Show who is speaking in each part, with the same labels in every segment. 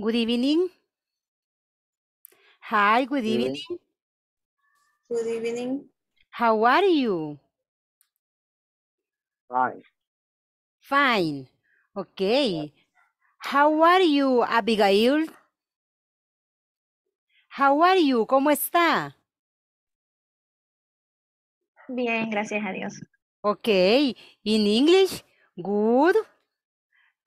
Speaker 1: Good evening. Hi, good evening.
Speaker 2: Good evening.
Speaker 1: How are you?
Speaker 3: Fine.
Speaker 1: Fine. Okay. How are you, Abigail? How are you? ¿Cómo está?
Speaker 4: Bien, gracias a Dios.
Speaker 1: Okay. In English, good.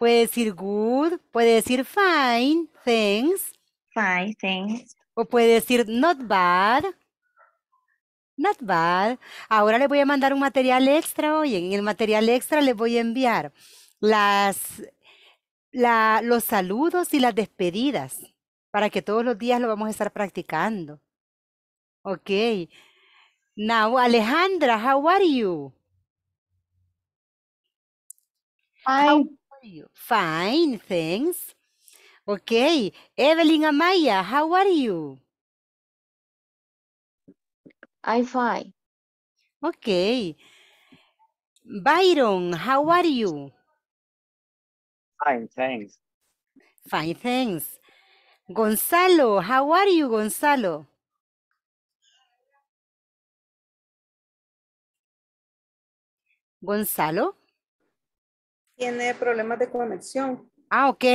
Speaker 1: Puede decir good, puede decir fine, thanks.
Speaker 4: Fine, thanks.
Speaker 1: O puede decir not bad. Not bad. Ahora le voy a mandar un material extra, oye, en el material extra le voy a enviar las, la, los saludos y las despedidas para que todos los días lo vamos a estar practicando. Ok. Now, Alejandra, how are you?
Speaker 2: Hi.
Speaker 1: Are you? Fine, thanks. Okay. Evelyn Amaya, how are you?
Speaker 2: I'm fine.
Speaker 1: Okay. Byron, how are you?
Speaker 3: Fine, thanks.
Speaker 1: Fine, thanks. Gonzalo, how are you, Gonzalo? Gonzalo?
Speaker 2: Tiene problemas de conexión.
Speaker 1: Ah, ok.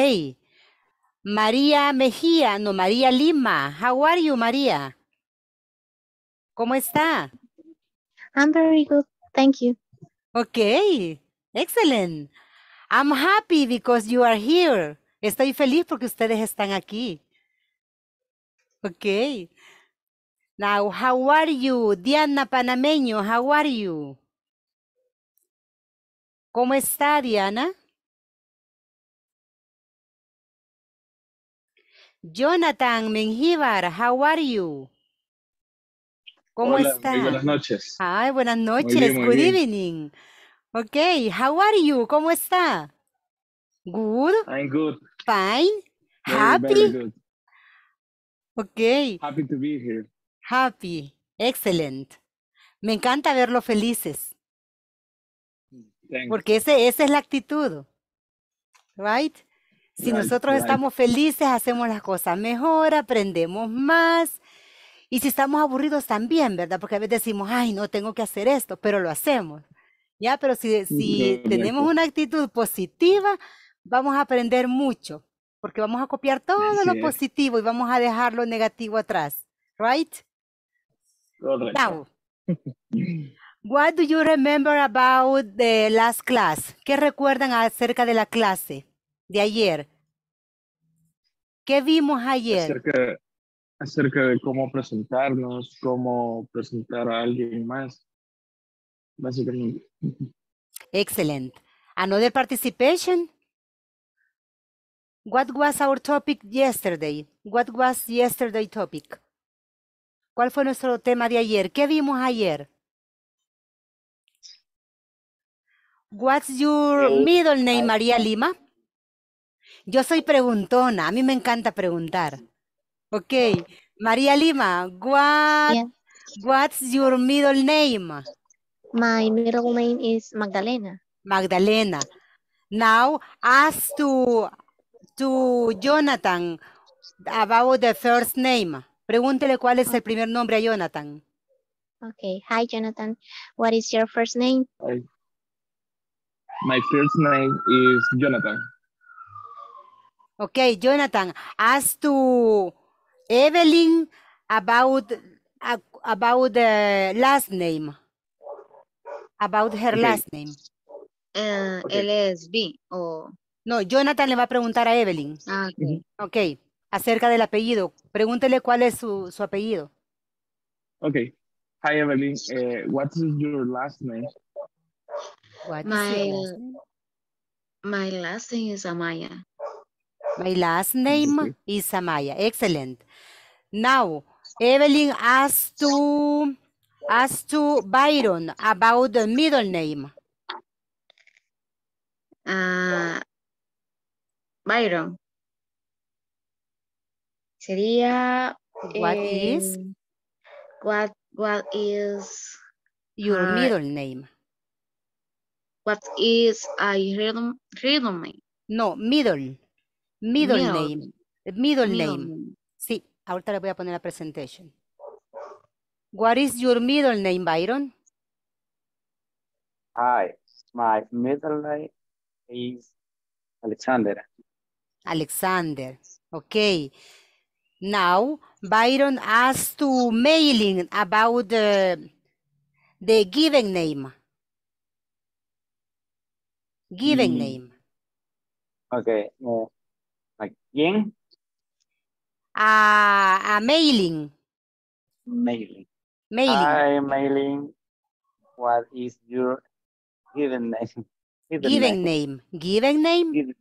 Speaker 1: María Mejía, no, María Lima. How are you, María? ¿Cómo está?
Speaker 4: I'm very good, thank you.
Speaker 1: Okay, excellent. I'm happy because you are here. Estoy feliz porque ustedes están aquí. Okay. Now, how are you? Diana Panameño, how are you? ¿Cómo está, Diana? Jonathan Mengíbar, how are you? ¿Cómo
Speaker 5: Hola,
Speaker 1: está?
Speaker 5: muy buenas noches.
Speaker 1: Ay, buenas noches.
Speaker 5: bien, muy
Speaker 1: Good
Speaker 5: bien.
Speaker 1: evening. Okay, how are you? ¿Cómo está? Good,
Speaker 5: I'm good.
Speaker 1: fine,
Speaker 5: Very,
Speaker 1: happy.
Speaker 5: very good.
Speaker 1: Okay,
Speaker 5: Happy to be here.
Speaker 1: happy, excellent. Me encanta verlos felices, Porque ese, esa es la actitud. Right? Si
Speaker 5: Right,
Speaker 1: nosotros
Speaker 5: right.
Speaker 1: estamos felices, hacemos las cosas mejor, aprendemos más. Y si estamos aburridos también, ¿verdad? Porque a veces decimos, ay, no tengo que hacer esto, pero lo hacemos. Ya, pero si, si tenemos una actitud positiva, vamos a aprender mucho, porque vamos a copiar todo
Speaker 5: Así
Speaker 1: lo
Speaker 5: es.
Speaker 1: positivo y vamos a dejar lo negativo atrás. Right?
Speaker 5: Correcto.
Speaker 1: Now, what do you remember about the last class? ¿Qué recuerdan acerca de la clase de ayer? ¿Qué vimos ayer?
Speaker 5: Acerca, acerca de cómo presentarnos, cómo presentar a alguien más. Básicamente.
Speaker 1: Excellent. Another participation? What was our topic yesterday? What was yesterday topic? ¿Cuál fue nuestro tema de ayer? ¿Qué vimos ayer? What's your middle name,
Speaker 3: ah,
Speaker 1: María Lima? Yo soy preguntona, a mí me encanta preguntar. Ok, María Lima, what,
Speaker 4: Yeah.
Speaker 1: what's your middle name?
Speaker 4: My middle name is Magdalena.
Speaker 1: Magdalena. Now ask to, to Jonathan about the first name. Pregúntele cuál es el primer nombre a Jonathan.
Speaker 4: Okay. Hi, Jonathan. What is your first name?
Speaker 5: My first name is Jonathan.
Speaker 1: Okay, Jonathan, ask to Evelyn about, about the last name. About her
Speaker 5: Okay.
Speaker 1: last name.
Speaker 6: Eh,
Speaker 5: Ok.
Speaker 6: Él es B o...
Speaker 1: No, Jonathan le va a preguntar a Evelyn.
Speaker 6: Ah, ok.
Speaker 5: Ujú.
Speaker 1: Ok, acerca del apellido. Pregúntele cuál es su, su apellido.
Speaker 5: Okay. Hi, Evelyn. Uh, what is your last name?
Speaker 1: What is your
Speaker 6: My,
Speaker 1: last name?
Speaker 6: my last name is Amaya.
Speaker 1: My last name is Amaya. Excellent. Now, Evelyn asked to asked to Byron about the middle name.
Speaker 6: Ah, Byron. Sería...
Speaker 1: What is
Speaker 6: em, What, what is...
Speaker 1: your
Speaker 6: ah,
Speaker 1: middle name?
Speaker 6: What is a rhythm, rhythm name?
Speaker 1: No, middle. Middle
Speaker 6: Middle
Speaker 1: name. Middle
Speaker 6: Middle
Speaker 1: name. Sí, ahorita le voy a poner la presentation. What is your middle name, Byron?
Speaker 3: Hi, my middle name is Alexander.
Speaker 1: Alexander. Okay. Now, Byron asked to mailing about the, the given name. Given
Speaker 3: Mm.
Speaker 1: name.
Speaker 3: Okay. Uh, again,
Speaker 1: A, a mailing.
Speaker 3: mailing.
Speaker 1: Mailing.
Speaker 3: I'm mailing. What is your given name?
Speaker 1: given name. Given name.
Speaker 3: Given,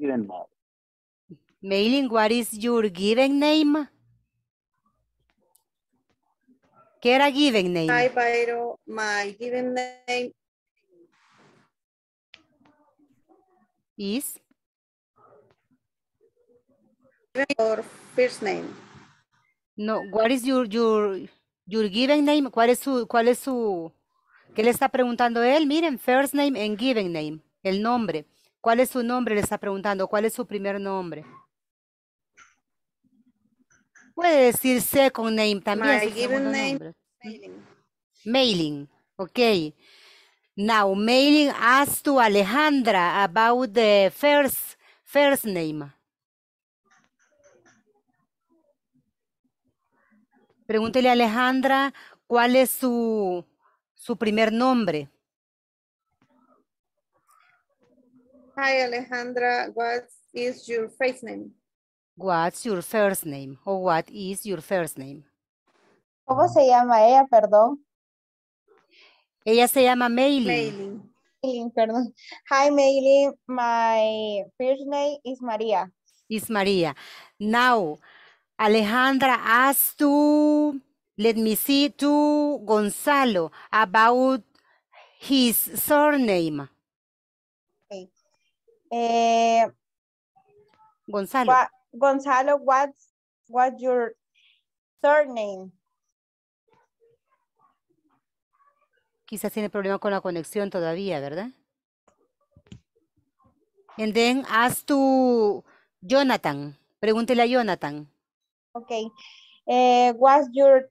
Speaker 3: given name.
Speaker 1: Mailing, what is your given name? ¿Qué era given name?
Speaker 2: Hi, Byron. My given name
Speaker 1: Is
Speaker 2: or first name.
Speaker 1: no, what is your your your given name? ¿Cuál es su cuál es su qué le está preguntando él? Miren, first name and given name, el nombre. ¿Cuál es su nombre? Le está preguntando. ¿Cuál es su primer nombre? Puede decir second name también.
Speaker 2: My given name. Mailing.
Speaker 1: Mailing, okay. Now, mailing us to Alejandra about the first, first name. Pregúntele a Alejandra cuál es su, su primer nombre.
Speaker 2: Hi, Alejandra. What is your first name?
Speaker 1: What's your first name? O what is your first name?
Speaker 7: ¿Cómo se llama ella? Perdón.
Speaker 1: Ella se llama. Mailing.
Speaker 7: Maylin, perdón. Hi, Maylin. My first name is Maria.
Speaker 1: is Maria. Now, Alejandra asked to, let me see, to Gonzalo about his surname.
Speaker 7: Eh,
Speaker 1: Gonzalo,
Speaker 7: Gua- Gonzalo, what's, what's your surname?
Speaker 1: Quizás tiene problema con la conexión todavía, ¿verdad? And then ask to Jonathan. Pregúntele a Jonathan.
Speaker 7: Okay. Eh, what's your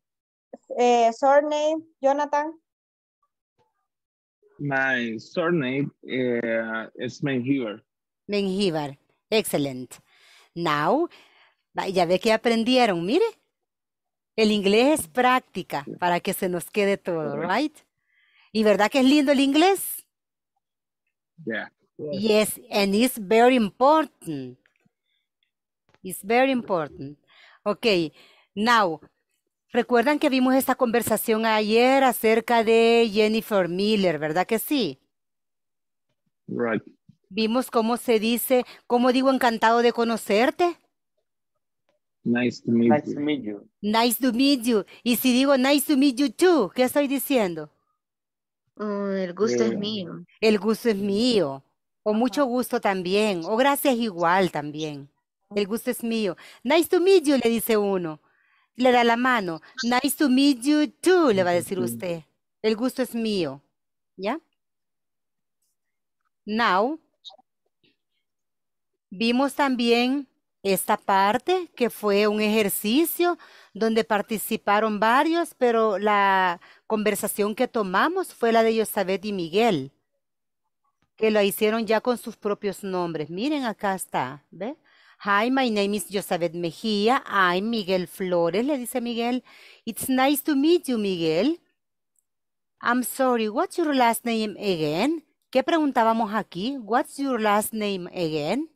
Speaker 7: eh, surname, Jonathan?
Speaker 5: My surname uh, is Menjivar.
Speaker 1: Menjivar. Excellent. Now, ya ve que aprendieron, mire. El inglés es práctica para que se nos quede todo, right? ¿Y verdad que es lindo el inglés?
Speaker 5: Yeah.
Speaker 1: Yes, and it's very important. It's very important. Okay, now, recuerdan que vimos esta conversación ayer acerca de Jennifer Miller, ¿verdad que sí?
Speaker 5: Right.
Speaker 1: Vimos cómo se dice, cómo digo encantado de conocerte.
Speaker 5: Nice to meet
Speaker 3: Nice
Speaker 5: you.
Speaker 3: to meet you.
Speaker 1: Nice to meet you. Y si digo nice to meet you too, ¿qué estoy diciendo?
Speaker 6: Oh, el gusto es
Speaker 5: Eh,
Speaker 6: mío.
Speaker 1: El gusto es mío. O mucho gusto también. O gracias igual también. El gusto es mío. Nice to meet you, le dice uno. Le da la mano. Nice to meet you too, le va a decir usted. El gusto es mío. ¿Ya? Now, vimos también esta parte que fue un ejercicio donde participaron varios, pero la conversación que tomamos fue la de Yosabet y Miguel, que lo hicieron ya con sus propios nombres. Miren, acá está, ¿ve? Hi, my name is Yosabet Mejía. I'm Miguel Flores, le dice Miguel. It's nice to meet you, Miguel. I'm sorry, what's your last name again? ¿Qué preguntábamos aquí? What's your last name again?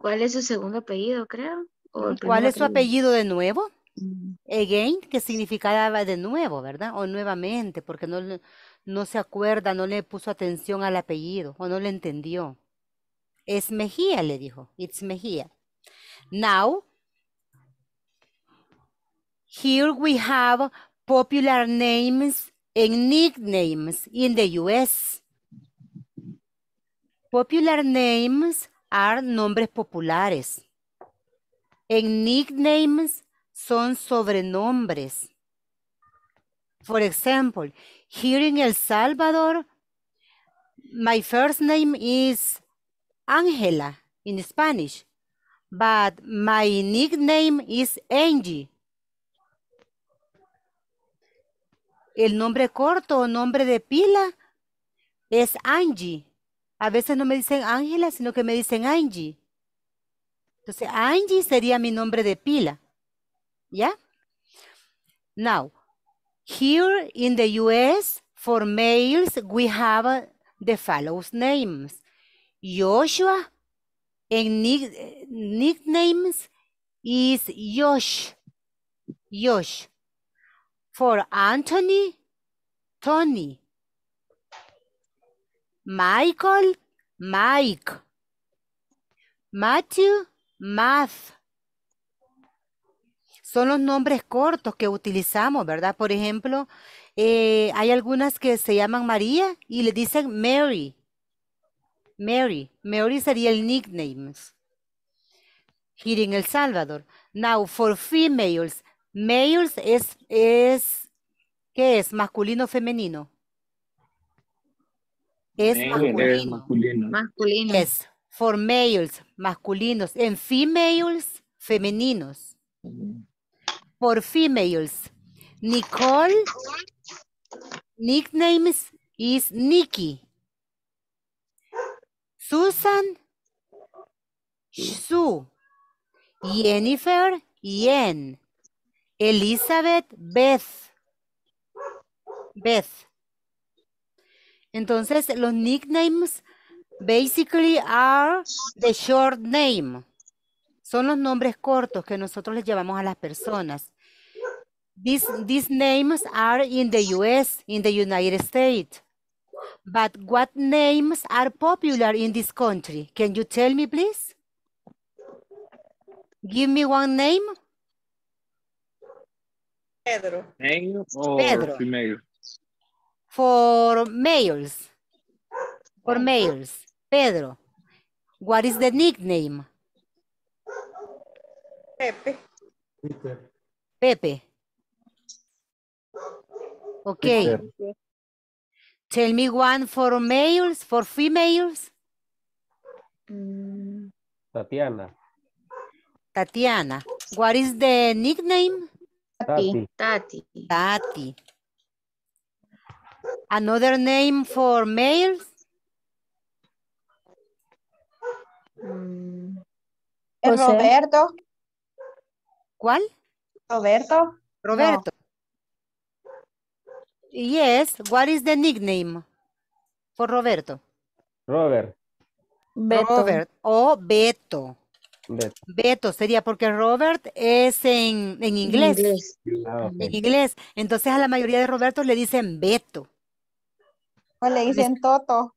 Speaker 6: ¿Cuál es su segundo apellido, creo? ¿O el
Speaker 1: ¿Cuál es su apellido de nuevo?
Speaker 6: Mm,
Speaker 1: Again, que significaba de nuevo, ¿verdad? O nuevamente, porque no, no se acuerda, no le puso atención al apellido o no le entendió. Es Mejía, le dijo. It's Mejía. Now, here we have popular names and nicknames in the US. Popular names are nombres populares. And nicknames son sobrenombres. For example, here in El Salvador, my first name is Angela. in Spanish. But my nickname is Angie. El nombre corto o nombre de pila es Angie. A veces no me dicen Ángela, sino que me dicen Angie. Entonces, Angie sería mi nombre de pila. ¿Ya? Now, here in the US, for males, we have the following names. Joshua, and nick- nicknames is Josh. Josh. For Anthony, Tony. Michael, Mike. Matthew, Math. Son los nombres cortos que utilizamos, ¿verdad? Por ejemplo, eh, hay algunas que se llaman María y le dicen Mary. Mary. Mary sería el nickname. Here in El Salvador. Now, for females, males es, es, ¿qué es? ¿Masculino femenino? Es masculino.
Speaker 5: masculino.
Speaker 6: Masculino.
Speaker 1: Yes, for males, masculinos. En females, femeninos. For females, Nicole, nicknames is Nikki. Susan, Sue. Jennifer, Yen. Elizabeth, Beth. Beth. Entonces, los nicknames basically are the short name. Son los nombres cortos que nosotros les llamamos a las personas. These, these names are in the US, in the United States. But what names are popular in this country? Can you tell me, please? Give me one name.
Speaker 2: Pedro.
Speaker 1: Pedro. For males. For males. Pedro. What is the nickname?
Speaker 2: Pepe.
Speaker 1: Pepe. Okay. Tell me one for males, for females.
Speaker 6: Mm,
Speaker 8: Tatiana.
Speaker 1: Tatiana. What is the nickname?
Speaker 8: Tati.
Speaker 6: Tati.
Speaker 1: Tati. Another name for males?
Speaker 6: Mm.
Speaker 7: Roberto.
Speaker 1: ¿Cuál?
Speaker 7: Roberto.
Speaker 1: Roberto. Yes, what is the nickname for Roberto?
Speaker 8: Robert.
Speaker 4: Beto.
Speaker 1: Robert o Beto.
Speaker 8: Bet.
Speaker 1: Beto sería porque Robert es en, en inglés.
Speaker 8: Ah.
Speaker 1: En inglés. Entonces a la mayoría de Robertos le dicen Beto.
Speaker 7: O le dicen Toto.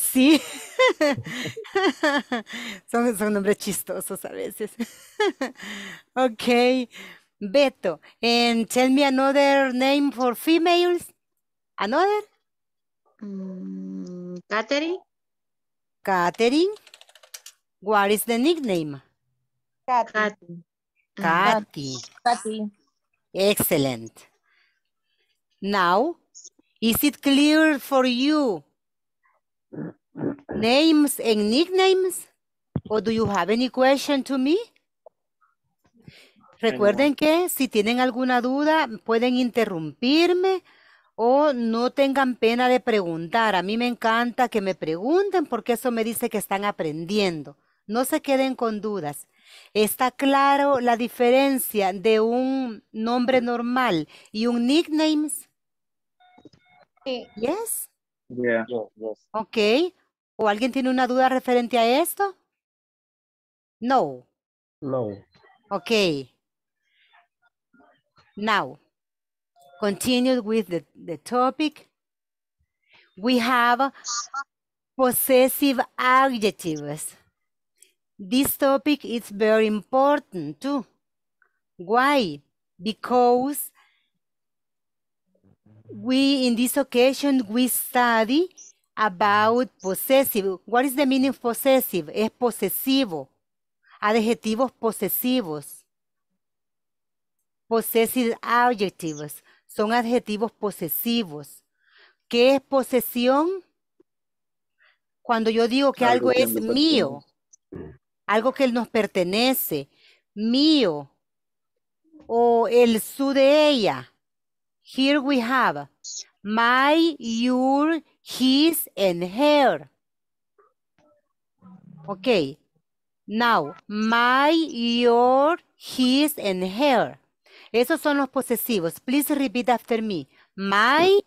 Speaker 1: Sí. son, son nombres chistosos a veces. ok. Beto. And tell me another name for females. Another?
Speaker 6: Mm, Catherine.
Speaker 1: Catherine. What is the nickname?
Speaker 7: Katy.
Speaker 6: Katy.
Speaker 1: Katy. Excellent. Now, is it clear for you names and nicknames? Or do you have any question to me? Recuerden que si tienen alguna duda, pueden interrumpirme o no tengan pena de preguntar. A mí me encanta que me pregunten porque eso me dice que están aprendiendo. No se queden con dudas. ¿Está claro la diferencia de un nombre normal y un nickname?
Speaker 7: Sí.
Speaker 1: Yes.
Speaker 5: Yeah.
Speaker 3: Yes, yes.
Speaker 1: Ok. ¿O alguien tiene una duda referente a esto? No.
Speaker 8: No.
Speaker 1: Okay. Now, continue with the, the topic. We have possessive adjectives. This topic is very important too. Why? Because we, in this occasion, we study about possessive. What is the meaning of possessive? Es posesivo. Adjetivos posesivos. Possessive adjectives. Son adjetivos posesivos. ¿Qué es posesión? Cuando yo digo que algo,
Speaker 5: Algo que
Speaker 1: es mío. algo que nos pertenece, mío, o el su de ella. Here we have my, your, his, and her. Okay. Now, my, your, his, and her. Esos son los posesivos. Please repeat after me. My,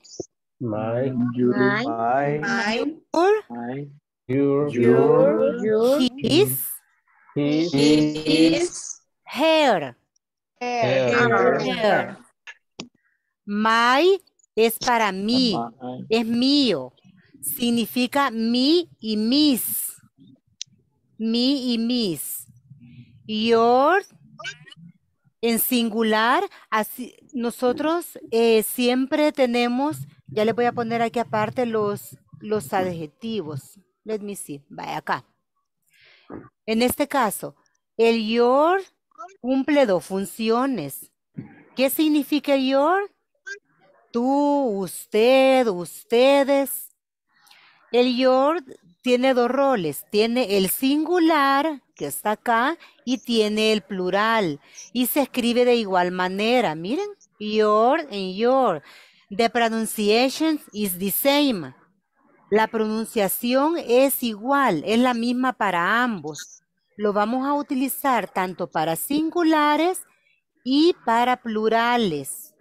Speaker 8: My,
Speaker 5: Your,
Speaker 6: My,
Speaker 3: My,
Speaker 2: My,
Speaker 1: your,
Speaker 3: my,
Speaker 8: your,
Speaker 2: your, your,
Speaker 1: his,
Speaker 8: his,
Speaker 2: his,
Speaker 1: her.
Speaker 8: her,
Speaker 1: her. My es para mí, es mío. Significa mi y mis. Mi y mis. Your en singular, así nosotros eh, siempre tenemos, ya le voy a poner aquí aparte los, los adjetivos. Let me see, vaya acá. En este caso, el your cumple dos funciones. ¿Qué significa el your? Tú, usted, ustedes. El your tiene dos roles. Tiene el singular, que está acá, y tiene el plural. Y se escribe de igual manera. Miren, your and your. The pronunciation is the same. La pronunciación es igual, es la misma para ambos. Lo vamos a utilizar tanto para singulares y para plurales.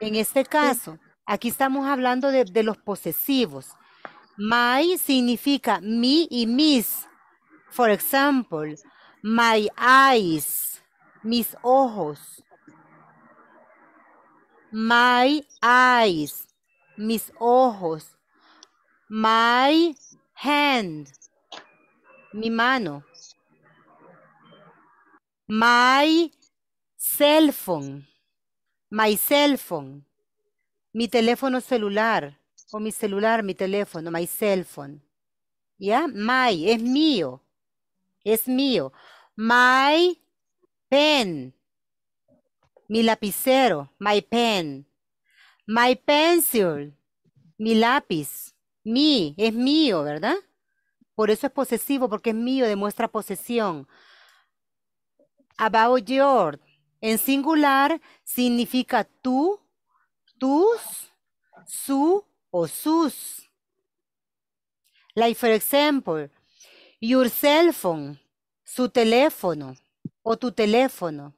Speaker 1: En este caso, aquí estamos hablando de, de los posesivos. My significa mi y mis. For example, my eyes, mis ojos. My eyes, mis ojos. My hand, mi mano. My cell phone, my cell phone. Mi teléfono celular o mi celular, mi teléfono, my cell phone. ¿Ya? My, es mío. Es mío. My pen. Mi lapicero, my pen. My pencil. Mi lápiz. Mi, es mío, ¿verdad? Por eso es posesivo, porque es mío, demuestra posesión. About your. En singular significa tú, tus, su o sus. Like for example, your cell phone, su teléfono o tu teléfono.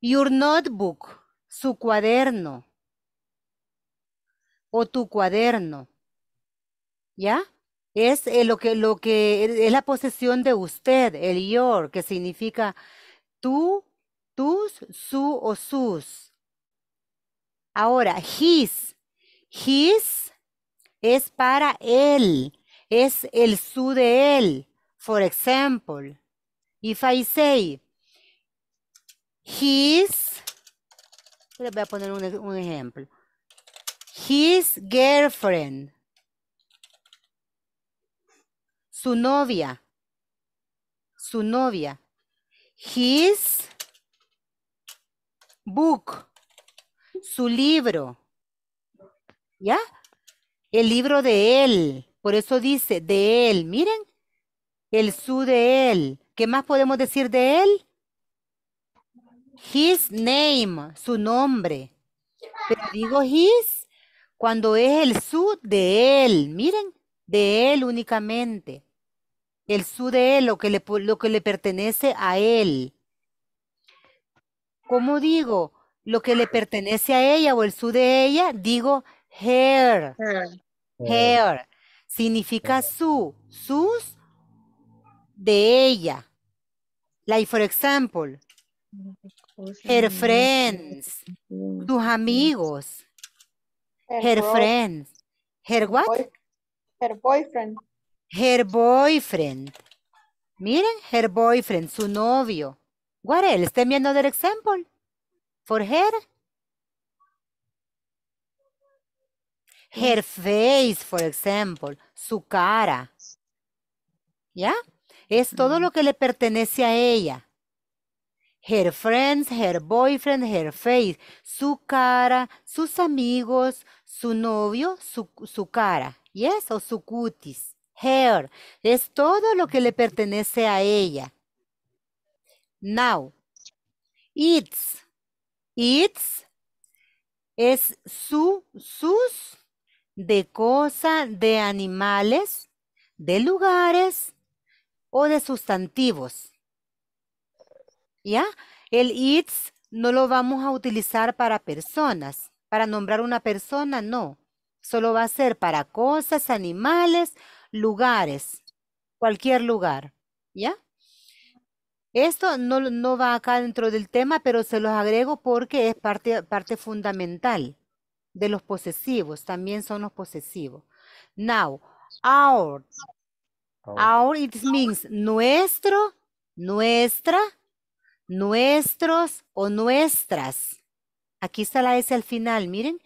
Speaker 1: Your notebook, su cuaderno o tu cuaderno. ¿Ya? Es eh, lo que lo que es la posesión de usted, el your, que significa tú, tus, su o sus. Ahora, his. His es para él, es el su de él. For example, if I say his, le voy a poner un, un ejemplo. His girlfriend, su novia, su novia. His book, su libro. ¿Ya? El libro de él. Por eso dice de él. Miren, el su de él. ¿Qué más podemos decir de él? His name, su nombre. Pero digo his cuando es el su de él. Miren, de él únicamente. El su de él, lo que le, lo que le pertenece a él. ¿Cómo digo? Lo que le pertenece a ella o el su de ella, digo her.
Speaker 6: her,
Speaker 1: Her significa su, sus de ella. Like for example, her friends, tus amigos, her friends, her what?
Speaker 7: boy- her boyfriend.
Speaker 1: Her boyfriend. Miren, her boyfriend, su novio. What else? ¿Están viendo other example? For her. Her face, for example, su cara. ¿Ya? Es todo lo que le pertenece a ella. Her friends, her boyfriend, her face, su cara, sus amigos, su novio, su, su cara. Yes, o su cutis. her. Es todo lo que le pertenece a ella. Now, its. Its es su, sus, de cosa, de animales, de lugares o de sustantivos. ¿Ya? El its no lo vamos a utilizar para personas. Para nombrar una persona, no. Solo va a ser para cosas, animales, lugares. Cualquier lugar. ¿Ya? Esto no, no va acá dentro del tema, pero se los agrego porque es parte, parte fundamental de los posesivos. También son los posesivos. Now, our.
Speaker 8: Our.
Speaker 1: Our, it means nuestro, nuestra, nuestros o nuestras. Aquí está la S al final, miren.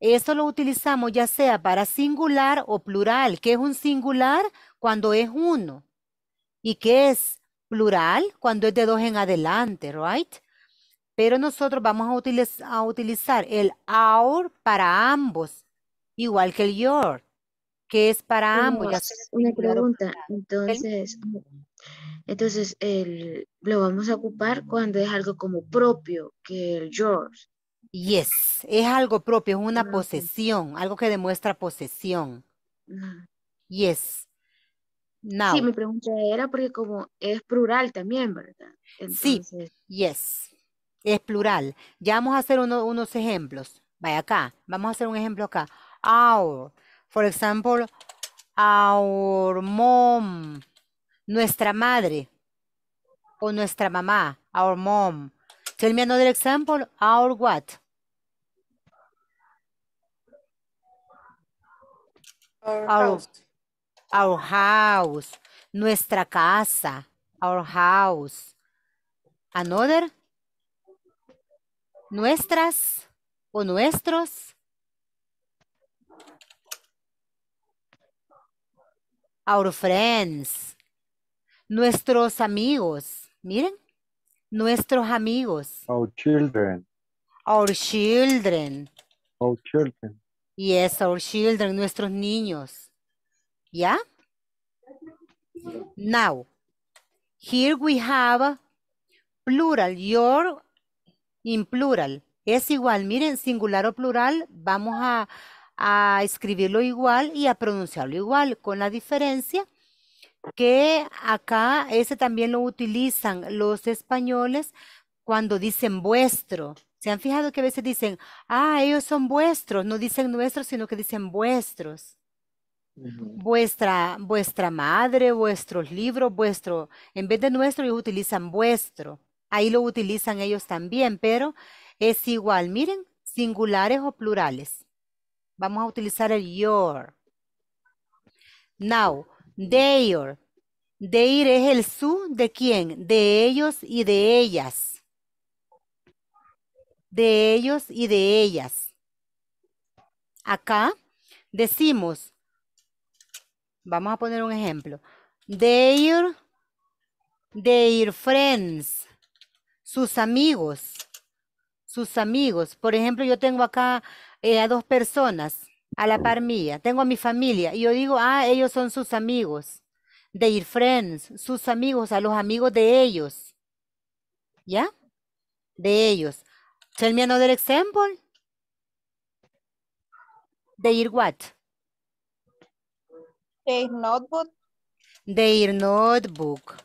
Speaker 1: Esto lo utilizamos ya sea para singular o plural. ¿Qué es un singular? Cuando es uno. ¿Y qué es plural? Cuando es de dos en adelante, right? Pero nosotros vamos a, utiliz- a utilizar el our para ambos, igual que el your, que es para ambos. ya
Speaker 6: Una- pregunta, entonces, entonces el, lo vamos a ocupar cuando es algo como propio que el yours.
Speaker 1: Yes, es algo propio, es una
Speaker 6: Ah,
Speaker 1: posesión, algo que demuestra posesión. Yes. Now,
Speaker 6: Sí, mi pregunta era porque como es plural también, ¿verdad?
Speaker 1: Sí.
Speaker 6: Entonces,
Speaker 1: yes, es plural. Ya vamos a hacer uno- unos ejemplos. Vaya acá, vamos a hacer un ejemplo acá. Our, for example, our mom, nuestra madre o nuestra mamá, our mom. Tell me another example, our what?
Speaker 2: Our
Speaker 1: Our-
Speaker 2: house.
Speaker 1: Our house, nuestra casa, our house. Another, nuestras o nuestros. Our friends, nuestros amigos. Miren, nuestros amigos.
Speaker 3: Our children.
Speaker 1: Our children.
Speaker 3: Our children.
Speaker 1: Yes, our children, nuestros niños. ¿Ya? Now, here we have plural, your in plural. Es igual, miren, singular o plural, vamos a, a escribirlo igual y a pronunciarlo igual, con la diferencia que acá ese también lo utilizan los españoles cuando dicen vuestro. ¿Se han fijado que a veces dicen, ah, ellos son vuestros? No dicen nuestros, sino que dicen vuestros. Vuestra, vuestra madre, vuestros libros, vuestro, en vez de nuestro, ellos utilizan vuestro. Ahí lo utilizan ellos también, pero es igual. Miren, singulares o plurales. Vamos a utilizar el your. Now, their. Their es el su de quién? De ellos y de ellas. De ellos y de ellas. Acá decimos, vamos a poner un ejemplo. Their, their friends, sus amigos, sus amigos. Por ejemplo, yo tengo acá eh, a dos personas a la par mía. Tengo a mi familia y yo digo, ah, ellos son sus amigos. Their friends, sus amigos, a los amigos de ellos. ¿Ya? De ellos. Tell me another example. Their what?
Speaker 7: Their notebook.
Speaker 1: Notebook.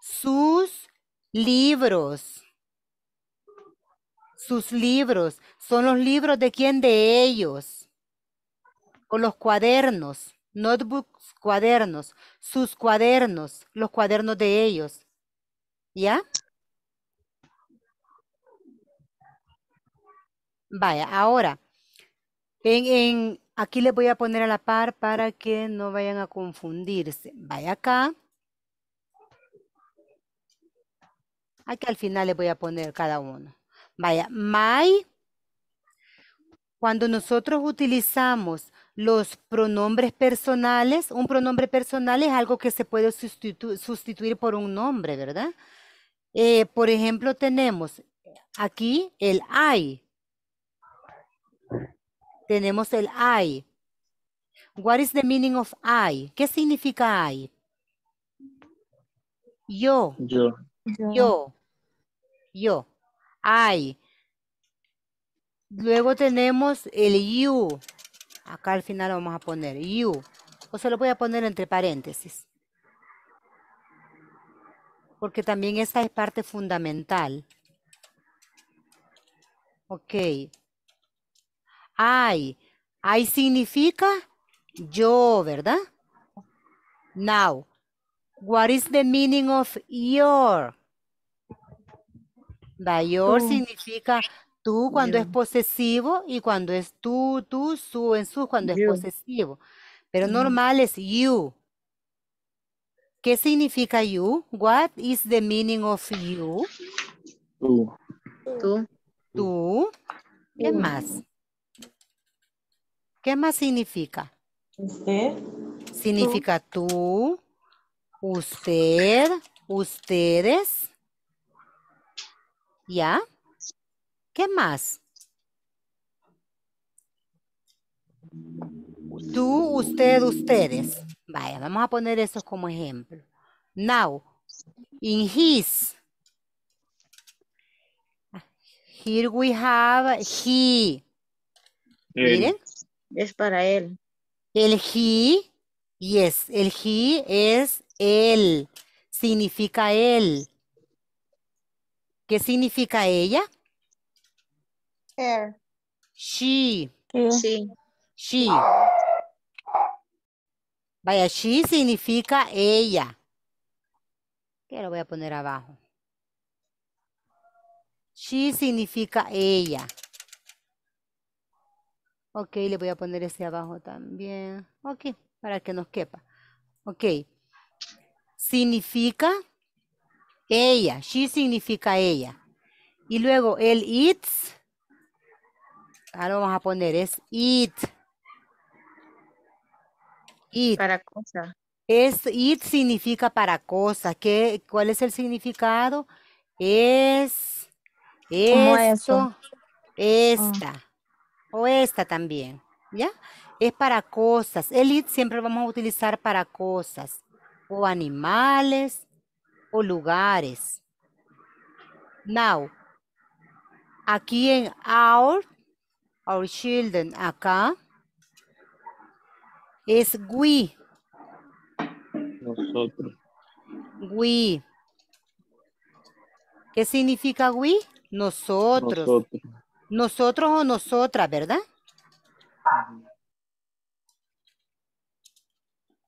Speaker 1: Sus libros. Sus libros. ¿Son los libros de quién? De ellos. O los cuadernos. Notebooks, cuadernos. Sus cuadernos. Los cuadernos de ellos. ¿Ya? Vaya, ahora. En, aquí les voy a poner a la par para que no vayan a confundirse. Vaya acá. Aquí al final les voy a poner cada uno. Vaya, my. Cuando nosotros utilizamos los pronombres personales, un pronombre personal es algo que se puede sustitu- sustituir por un nombre, ¿verdad? Eh, por ejemplo, tenemos aquí el I. Tenemos el I. What is the meaning of I? ¿Qué significa I? Yo,
Speaker 5: Yo.
Speaker 1: yo, yo, I. Luego tenemos el you. Acá al final lo vamos a poner you. O se lo voy a poner entre paréntesis. Porque también esta es parte fundamental. Ok. I. I significa yo, ¿verdad? Now, what is the meaning of your? Your significa tú cuando es posesivo y cuando es tú, tú, su, en su cuando es posesivo. Pero normal es you. ¿Qué significa you? What is the meaning of you?
Speaker 5: Tú.
Speaker 6: Tú.
Speaker 1: Tú. ¿Qué más? ¿Qué más significa?
Speaker 7: Usted.
Speaker 1: Significa tú, usted, ustedes. ¿Ya? ¿Qué más? Tú, usted, ustedes. Vaya, vamos a poner eso como ejemplo. Now, in his. Here we have he. Miren.
Speaker 6: Es para él.
Speaker 1: El he, yes, el he es él, significa él. ¿Qué significa ella?
Speaker 7: Her.
Speaker 1: She,
Speaker 6: Sí.
Speaker 1: she. Vaya, she significa ella. ¿Qué lo voy a poner abajo? She significa ella. Ok, le voy a poner ese abajo también. Ok, para que nos quepa. Ok. Significa ella. She significa ella. Y luego el eats. Ahora vamos a poner es eat. Eat.
Speaker 6: Para cosa.
Speaker 1: Es it significa para cosas. ¿Qué, ¿Cuál es el significado? Es esto,
Speaker 7: eso.
Speaker 1: esta o esta también, ¿ya? Es para cosas. El it siempre vamos a utilizar para cosas o animales o lugares. Now, aquí en our, our children, acá, es we.
Speaker 5: Nosotros.
Speaker 1: We. ¿Qué significa we? Nosotros.
Speaker 5: Nosotros.
Speaker 1: Nosotros o nosotras, ¿verdad?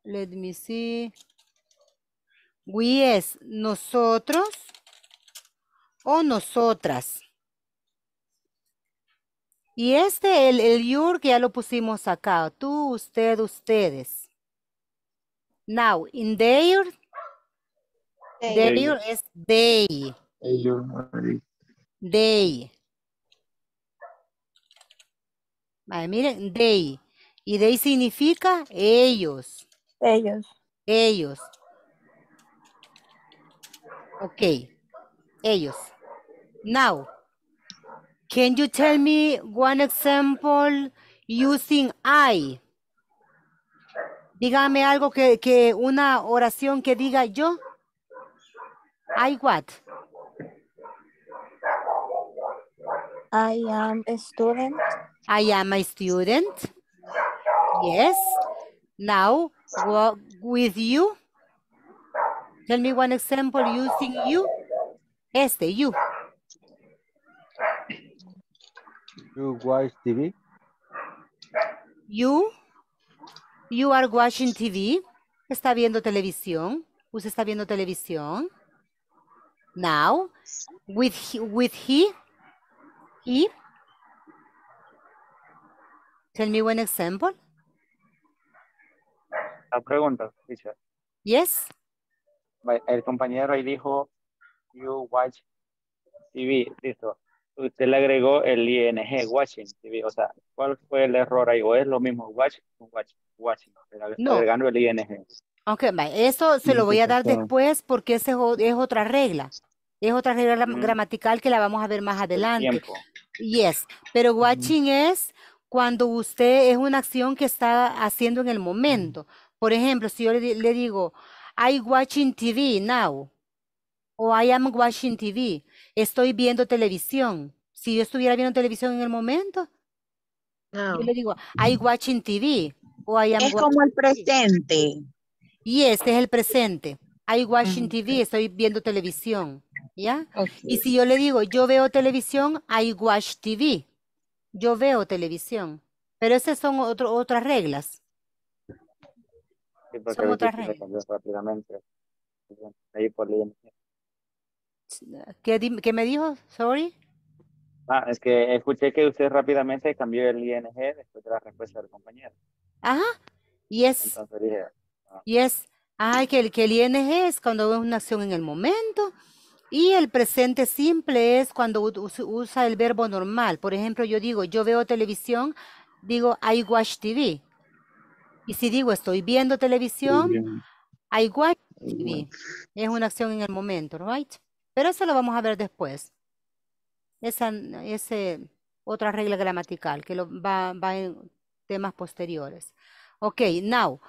Speaker 1: Let me see. We es nosotros o nosotras. Y este, el, el your, que ya lo pusimos acá. Tú, usted, ustedes. Now, in their,
Speaker 7: They.
Speaker 1: their es they. They. Vale, miren, they. Y they significa ellos,
Speaker 7: Ellos.
Speaker 1: ellos. Ok, ellos. Now, can you tell me one example using I? Dígame algo que, que una oración que diga yo. I what?
Speaker 7: I am a student.
Speaker 1: I am a student. Yes. Now, with you. Tell me one example using you. Este, you.
Speaker 8: You watch TV?
Speaker 1: You. You are watching TV. Está viendo televisión. Usted está viendo televisión. Now, with he, with he. He. Tell me one example.
Speaker 3: La pregunta, teacher.
Speaker 1: Yes.
Speaker 3: El compañero ahí dijo, you watch TV, listo. Usted le agregó el ing, watching TV, o sea, ¿cuál fue el error ahí? ¿O es lo mismo watch watch, watching?
Speaker 1: No.
Speaker 3: Agregando el ing.
Speaker 1: Ok, eso se lo voy a dar después porque ese es, otra regla. Es otra regla
Speaker 3: Mm.
Speaker 1: gramatical que la vamos a ver más adelante.
Speaker 3: Tiempo.
Speaker 1: Yes, pero watching es cuando usted es una acción que está haciendo en el momento. Por ejemplo, si yo le, di- le digo, I watching TV now, o I am watching TV, estoy viendo televisión. Si yo estuviera viendo televisión en el momento,
Speaker 6: No.
Speaker 1: yo le digo, I watching TV, o I am
Speaker 9: Es
Speaker 1: watching
Speaker 9: como el presente.
Speaker 1: Y este es el presente. I watching TV, estoy viendo televisión. ¿Ya? Y si yo le digo, yo veo televisión, I watch TV. Yo veo televisión. Pero esas son otro- otras reglas.
Speaker 3: Sí, porque
Speaker 1: Son otras reglas.
Speaker 3: rápidamente. Ahí por.
Speaker 1: ¿Qué, qué me dijo? Sorry.
Speaker 3: Ah, es que escuché que usted rápidamente cambió el ING después de la respuesta del compañero.
Speaker 1: Ajá. Yes,
Speaker 3: Entonces dije,
Speaker 1: yes. Ay, que el, que el ing es cuando es una acción en el momento. Y el presente simple es cuando usa el verbo normal. Por ejemplo, yo digo, yo veo televisión, digo, I watch TV. Y si digo, estoy viendo televisión. I watch TV. Es una acción en el momento, right? Pero eso lo vamos a ver después. Esa, ese, otra regla gramatical que lo, va, va en temas posteriores. Ok, now,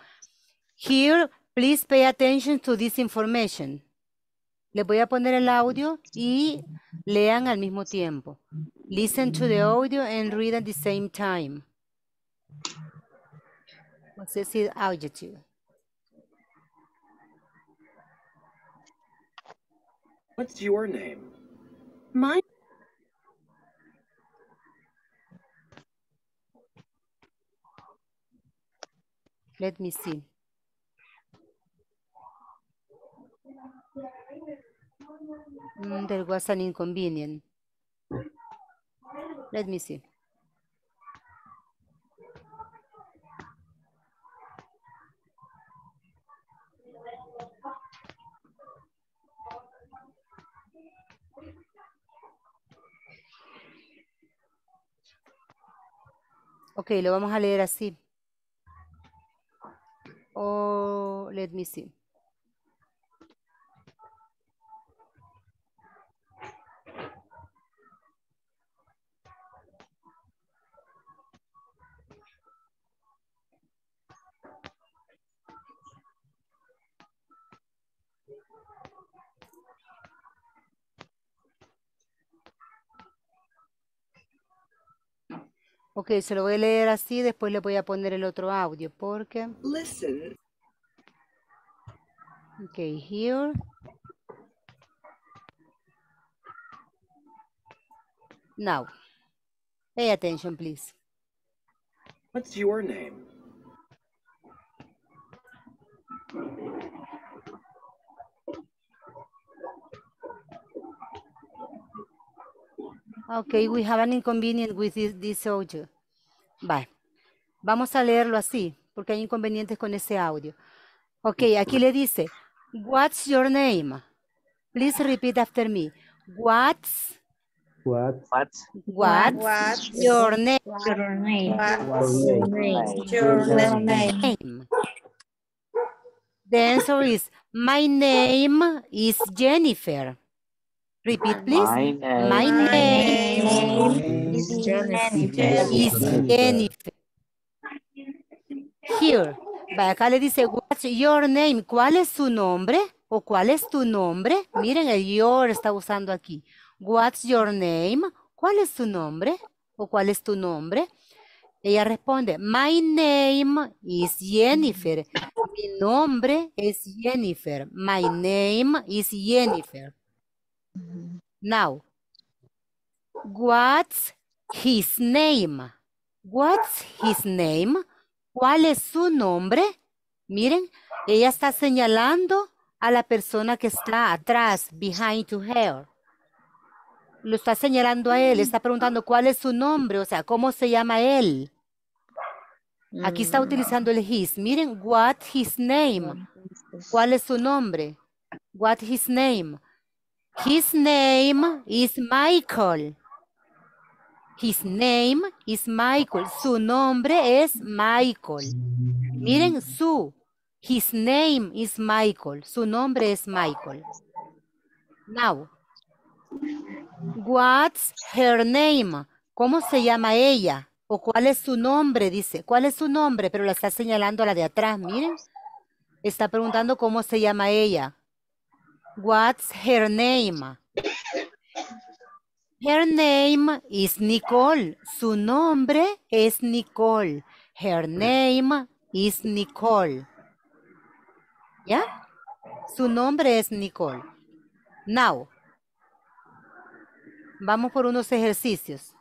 Speaker 1: here, please pay attention to this information. Les voy a poner el audio y lean al mismo tiempo. Listen to the audio and read at the same time. Possessive adjective.
Speaker 10: What's your name?
Speaker 11: My
Speaker 1: Let me see. There was an inconvenience. Let me see. Ok, lo vamos a leer así. Oh, let me see. Ok, se lo voy a leer así, después le voy a poner el otro audio, porque...
Speaker 11: listen.
Speaker 1: Okay, here. Now, pay attention, please.
Speaker 10: What's your name?
Speaker 1: Okay, we have an inconvenience with this, this audio. Vale. Vamos a leerlo así, porque hay inconvenientes con ese audio. Ok, aquí le dice, what's your name? Please repeat after me. What's,
Speaker 8: What?
Speaker 3: What's
Speaker 1: what's
Speaker 2: What's
Speaker 1: your name?
Speaker 4: Your name.
Speaker 2: What's
Speaker 8: Your
Speaker 2: your
Speaker 8: name.
Speaker 2: name?
Speaker 1: name? The answer is, my name is Jennifer. Repeat, please.
Speaker 3: my name?
Speaker 1: My
Speaker 2: My
Speaker 1: name
Speaker 2: name
Speaker 6: Is Jennifer.
Speaker 1: is Jennifer. Here. Acá le dice, what's your name? ¿Cuál es su nombre? ¿O cuál es tu nombre? Miren, el your está usando aquí. What's your name? ¿Cuál es su nombre? ¿O cuál es tu nombre? Ella responde, my name is Jennifer. Mi nombre es Jennifer. My name is Jennifer. Now, what's his name? What's his name? ¿Cuál es su nombre? Miren, ella está señalando a la persona que está atrás, behind to her. Lo está señalando a él, está preguntando cuál es su nombre, o sea, cómo se llama él. Aquí está utilizando el his. Miren, what his name. ¿Cuál es su nombre? What his name? His name is Michael. His name is Michael. Su nombre es Michael. Miren su. His name is Michael. Su nombre es Michael. Now, what's her name? ¿Cómo se llama ella? ¿O cuál es su nombre? Dice, ¿cuál es su nombre? Pero la está señalando a la de atrás, miren. Está preguntando cómo se llama ella. What's her name? Her name is Nicole. Su nombre es Nicole. Her name is Nicole. ¿Ya? Su nombre es Nicole. Now, vamos por unos ejercicios.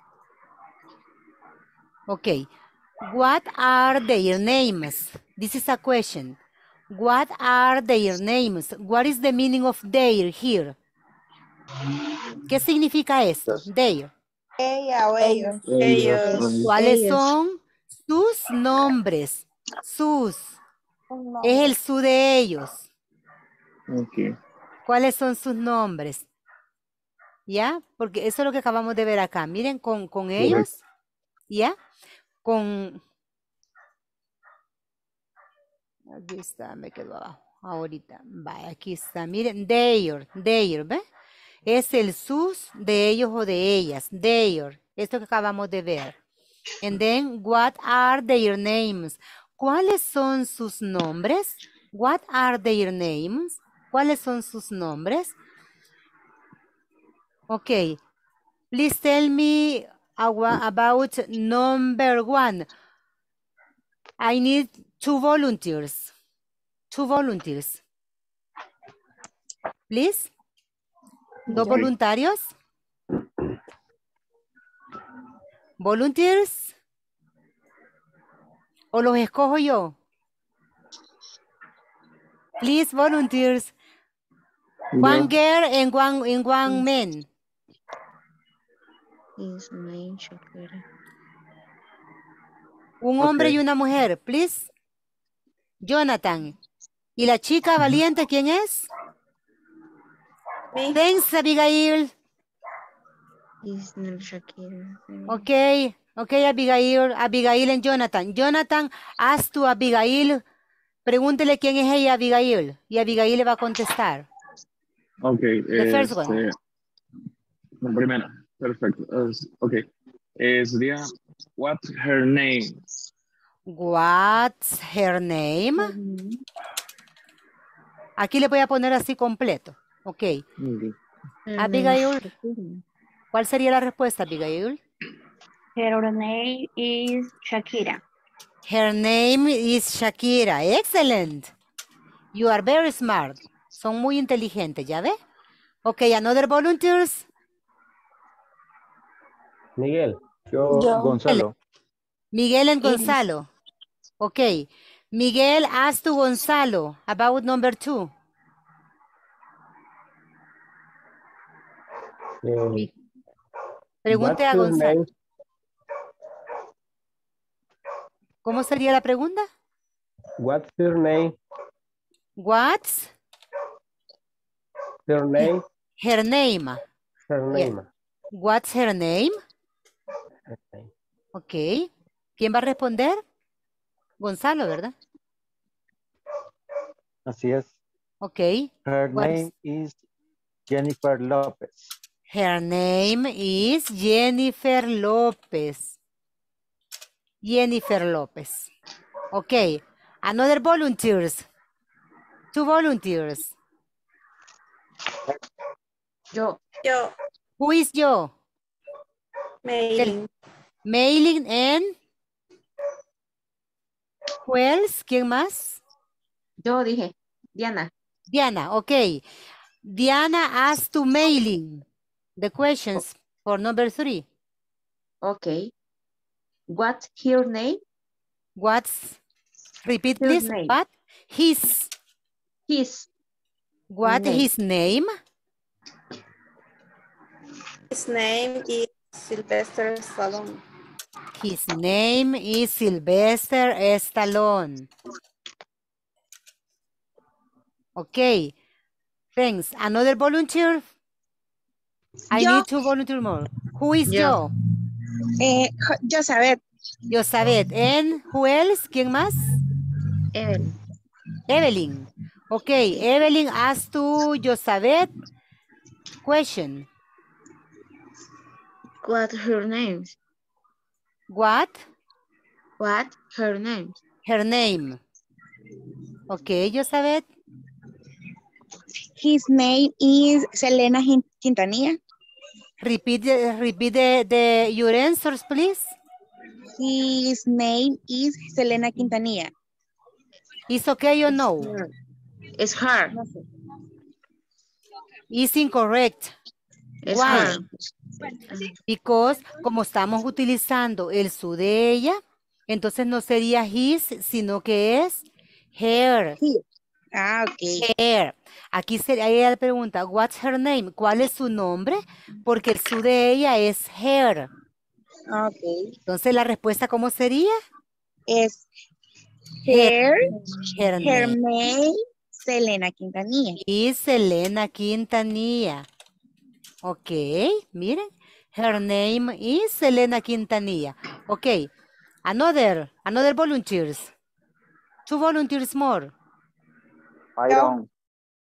Speaker 1: Ok. What are their names? This is a question. What are their names? What is the meaning of their here? ¿Qué significa esto? Their.
Speaker 7: Ella o ellos.
Speaker 2: Ellos.
Speaker 1: ¿Cuáles
Speaker 6: Ellos.
Speaker 1: son sus nombres? Sus. Es el su de ellos.
Speaker 5: Ok.
Speaker 1: ¿Cuáles son sus nombres? ¿Ya? Porque eso es lo que acabamos de ver acá. Miren, con, con ellos, ¿ya? Con... Aquí está, me quedo abajo. Ahorita, vaya, aquí está. Miren, their, their, ¿ve? Es el sus de ellos o de ellas. Their, esto que acabamos de ver. And then, what are their names? ¿Cuáles son sus nombres? What are their names? ¿Cuáles son sus nombres? Okay. Please tell me about number one. I need two volunteers. Two volunteers. Please. Dos voluntarios. Volunteers. ¿O los escojo yo? Please, volunteers. One girl and one, and one man.
Speaker 6: Name, Shakira.
Speaker 1: Un hombre y una mujer, please. Jonathan. ¿Y la chica valiente quién es? Thanks, Abigail. Ok, ok, Abigail. Abigail and Jonathan. Jonathan, haz tu Abigail. Pregúntele quién es ella, Abigail. Y Abigail le va a contestar.
Speaker 5: ok.
Speaker 1: The first one.
Speaker 5: este, La primera. Perfecto. Es- ok. Eh, sería, what's her name?
Speaker 1: What's her name? Aquí le voy a poner así completo. Ok. Abigail. ¿Cuál sería la respuesta, Abigail?
Speaker 9: Her name is Shakira.
Speaker 1: Her name is Shakira. Excellent. You are very smart. Son muy inteligentes, ¿ya ve? Ok, another volunteers.
Speaker 8: Miguel, yo,
Speaker 7: Yo.
Speaker 8: Gonzalo.
Speaker 1: Miguel and
Speaker 6: Yes.
Speaker 1: Gonzalo. Ok. Miguel, ask to Gonzalo about number two.
Speaker 8: Eh,
Speaker 1: Pregunte a Gonzalo.
Speaker 8: name?
Speaker 1: ¿Cómo sería la pregunta?
Speaker 8: What's your name?
Speaker 1: What's
Speaker 8: Your name?
Speaker 1: her name?
Speaker 8: Her
Speaker 1: Yeah.
Speaker 8: name.
Speaker 1: What's her name?
Speaker 8: Ok.
Speaker 1: Ok. ¿Quién va a responder? Gonzalo, ¿verdad?
Speaker 8: Así es.
Speaker 1: Ok.
Speaker 8: Her
Speaker 1: What is-
Speaker 8: name is Jennifer Lopez.
Speaker 1: Her name is Jennifer López. Jennifer López. Ok. Another volunteers. Two volunteers.
Speaker 6: Yo,
Speaker 2: Yo.
Speaker 1: Who is yo?
Speaker 2: Mailing.
Speaker 1: Mailing and who else? ¿Quién más?
Speaker 6: yo dije, Diana.
Speaker 1: Diana, ok. Diana asked to mailing the questions for number three.
Speaker 6: Okay. What's her name?
Speaker 1: What's, repeat
Speaker 6: His
Speaker 1: please,
Speaker 6: name.
Speaker 1: what? His,
Speaker 6: His.
Speaker 1: what
Speaker 6: Name.
Speaker 1: his name?
Speaker 2: His name is Sylvester Stallone.
Speaker 1: His name is Sylvester Stallone. Okay, thanks. Another volunteer? I
Speaker 7: Yo.
Speaker 1: need to volunteer more. Who is
Speaker 6: Yo.
Speaker 1: yo?
Speaker 7: Eh, Jo- Josabeth.
Speaker 1: Josabeth. And who else? ¿Quién más?
Speaker 6: Evelyn.
Speaker 1: Evelyn. Okay, Evelyn asked to Josabeth question.
Speaker 6: What her name?
Speaker 1: What?
Speaker 6: What her name?
Speaker 1: Her name. Ok, Josabeth.
Speaker 7: His name is Selena Quintanilla.
Speaker 1: Repeat, the- repeat the, the, your answers, please.
Speaker 7: His name is Selena Quintanilla.
Speaker 1: Is okay or no?
Speaker 6: It's her.
Speaker 1: Is incorrect.
Speaker 6: Es
Speaker 1: Why?
Speaker 6: her.
Speaker 1: Because como estamos utilizando el su de ella, entonces no sería his, sino que es her.
Speaker 7: Ah, ok.
Speaker 1: Her. Aquí sería, ella pregunta, what's her name? ¿Cuál es su nombre? Porque el su de ella es her.
Speaker 7: Ah, Ok.
Speaker 1: Entonces la respuesta, ¿cómo sería?
Speaker 7: Es her,
Speaker 1: Her
Speaker 7: her
Speaker 1: name
Speaker 7: name, Selena Quintanilla.
Speaker 1: is Elena Quintanilla. Ok, miren. Her name is Elena Quintanilla. Ok. Another, another volunteers. Two volunteers more.
Speaker 3: Byron.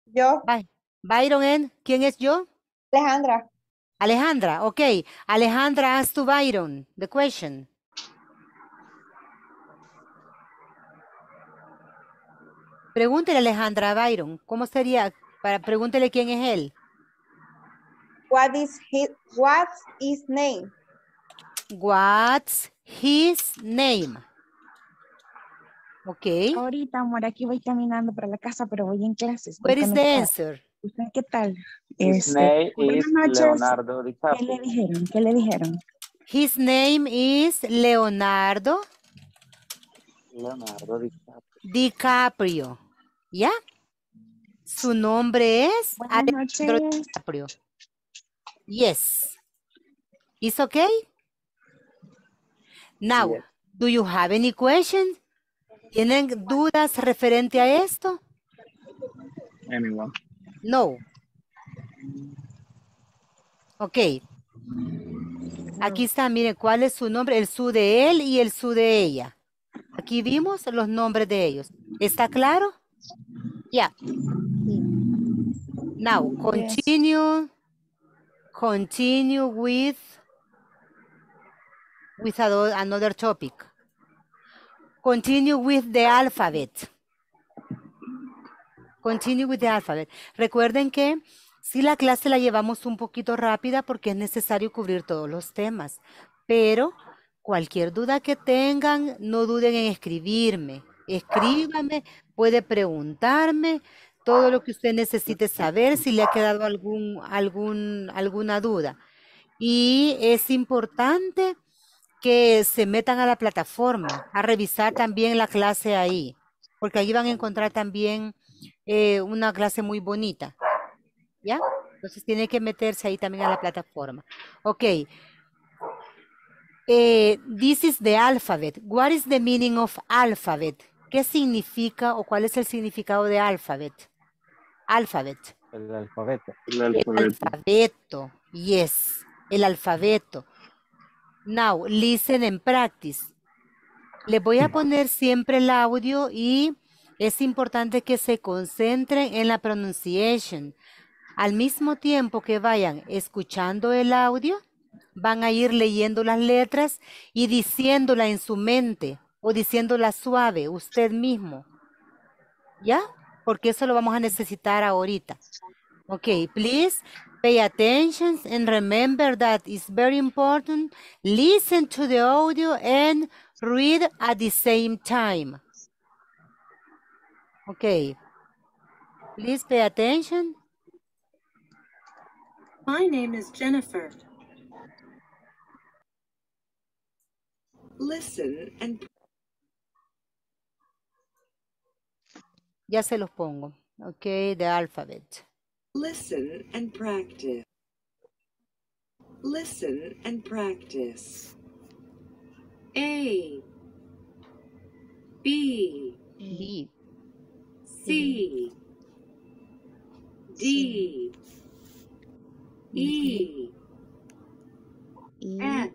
Speaker 7: Yo,
Speaker 1: By- Byron and, ¿quién es yo?
Speaker 7: Alejandra.
Speaker 1: Alejandra, ok. Alejandra, ask to Byron the question. Pregúntele Alejandra a Byron, ¿cómo sería? Para, pregúntele quién es él.
Speaker 7: What is his, what's his name?
Speaker 1: What's his name? Ok.
Speaker 12: Ahorita, amor, aquí voy caminando para la casa, pero voy en clases.
Speaker 1: What is the answer?
Speaker 12: ¿Usted qué tal?
Speaker 3: His
Speaker 12: Este,
Speaker 3: name
Speaker 12: buenas
Speaker 3: is
Speaker 12: noches.
Speaker 3: Leonardo
Speaker 12: ¿Qué le
Speaker 3: DiCaprio.
Speaker 12: dijeron? ¿Qué le dijeron?
Speaker 1: His name is Leonardo
Speaker 3: Leonardo DiCaprio.
Speaker 1: DiCaprio. ¿Ya? Su nombre es
Speaker 12: Buenas
Speaker 1: Alejandro
Speaker 12: noches.
Speaker 1: DiCaprio. Yes. Is okay? Now,
Speaker 3: Yes.
Speaker 1: do you have any questions? ¿Tienen dudas referente a esto?
Speaker 5: Anyone.
Speaker 1: No. Ok. Aquí está, miren, ¿cuál es su nombre? El su de él y el su de ella. Aquí vimos los nombres de ellos. ¿Está claro? Ya. Now, continue. Continue with with another topic. Continue with the alphabet. Continue with the alphabet. Recuerden que si la clase la llevamos un poquito rápida porque es necesario cubrir todos los temas, pero cualquier duda que tengan, no duden en escribirme. Escríbame, puede preguntarme todo lo que usted necesite saber si le ha quedado algún, algún, alguna duda. Y es importante que se metan a la plataforma, a revisar también la clase ahí, porque ahí van a encontrar también eh, una clase muy bonita. ¿Ya? Entonces tiene que meterse ahí también a la plataforma. Ok. Eh, this is the alphabet. What is the meaning of alphabet? ¿Qué significa o cuál es el significado de alphabet? Alphabet.
Speaker 8: El alfabeto.
Speaker 5: El
Speaker 1: El
Speaker 5: alfabeto.
Speaker 1: alfabeto. Yes. El alfabeto. Now, listen and practice. Les voy a poner siempre el audio y es importante que se concentren en la pronunciation. Al mismo tiempo que vayan escuchando el audio, van a ir leyendo las letras y diciéndola en su mente o diciéndola suave, usted mismo. ¿Ya? Porque eso lo vamos a necesitar ahorita. Ok, please pay attention and remember that it's very important. Listen to the audio and read at the same time. Okay. Please pay attention.
Speaker 11: My name is Jennifer. Listen and
Speaker 1: Ya se los pongo. Okay, the alphabet.
Speaker 11: listen and practice. Listen and practice. A B
Speaker 1: B,
Speaker 11: C D E F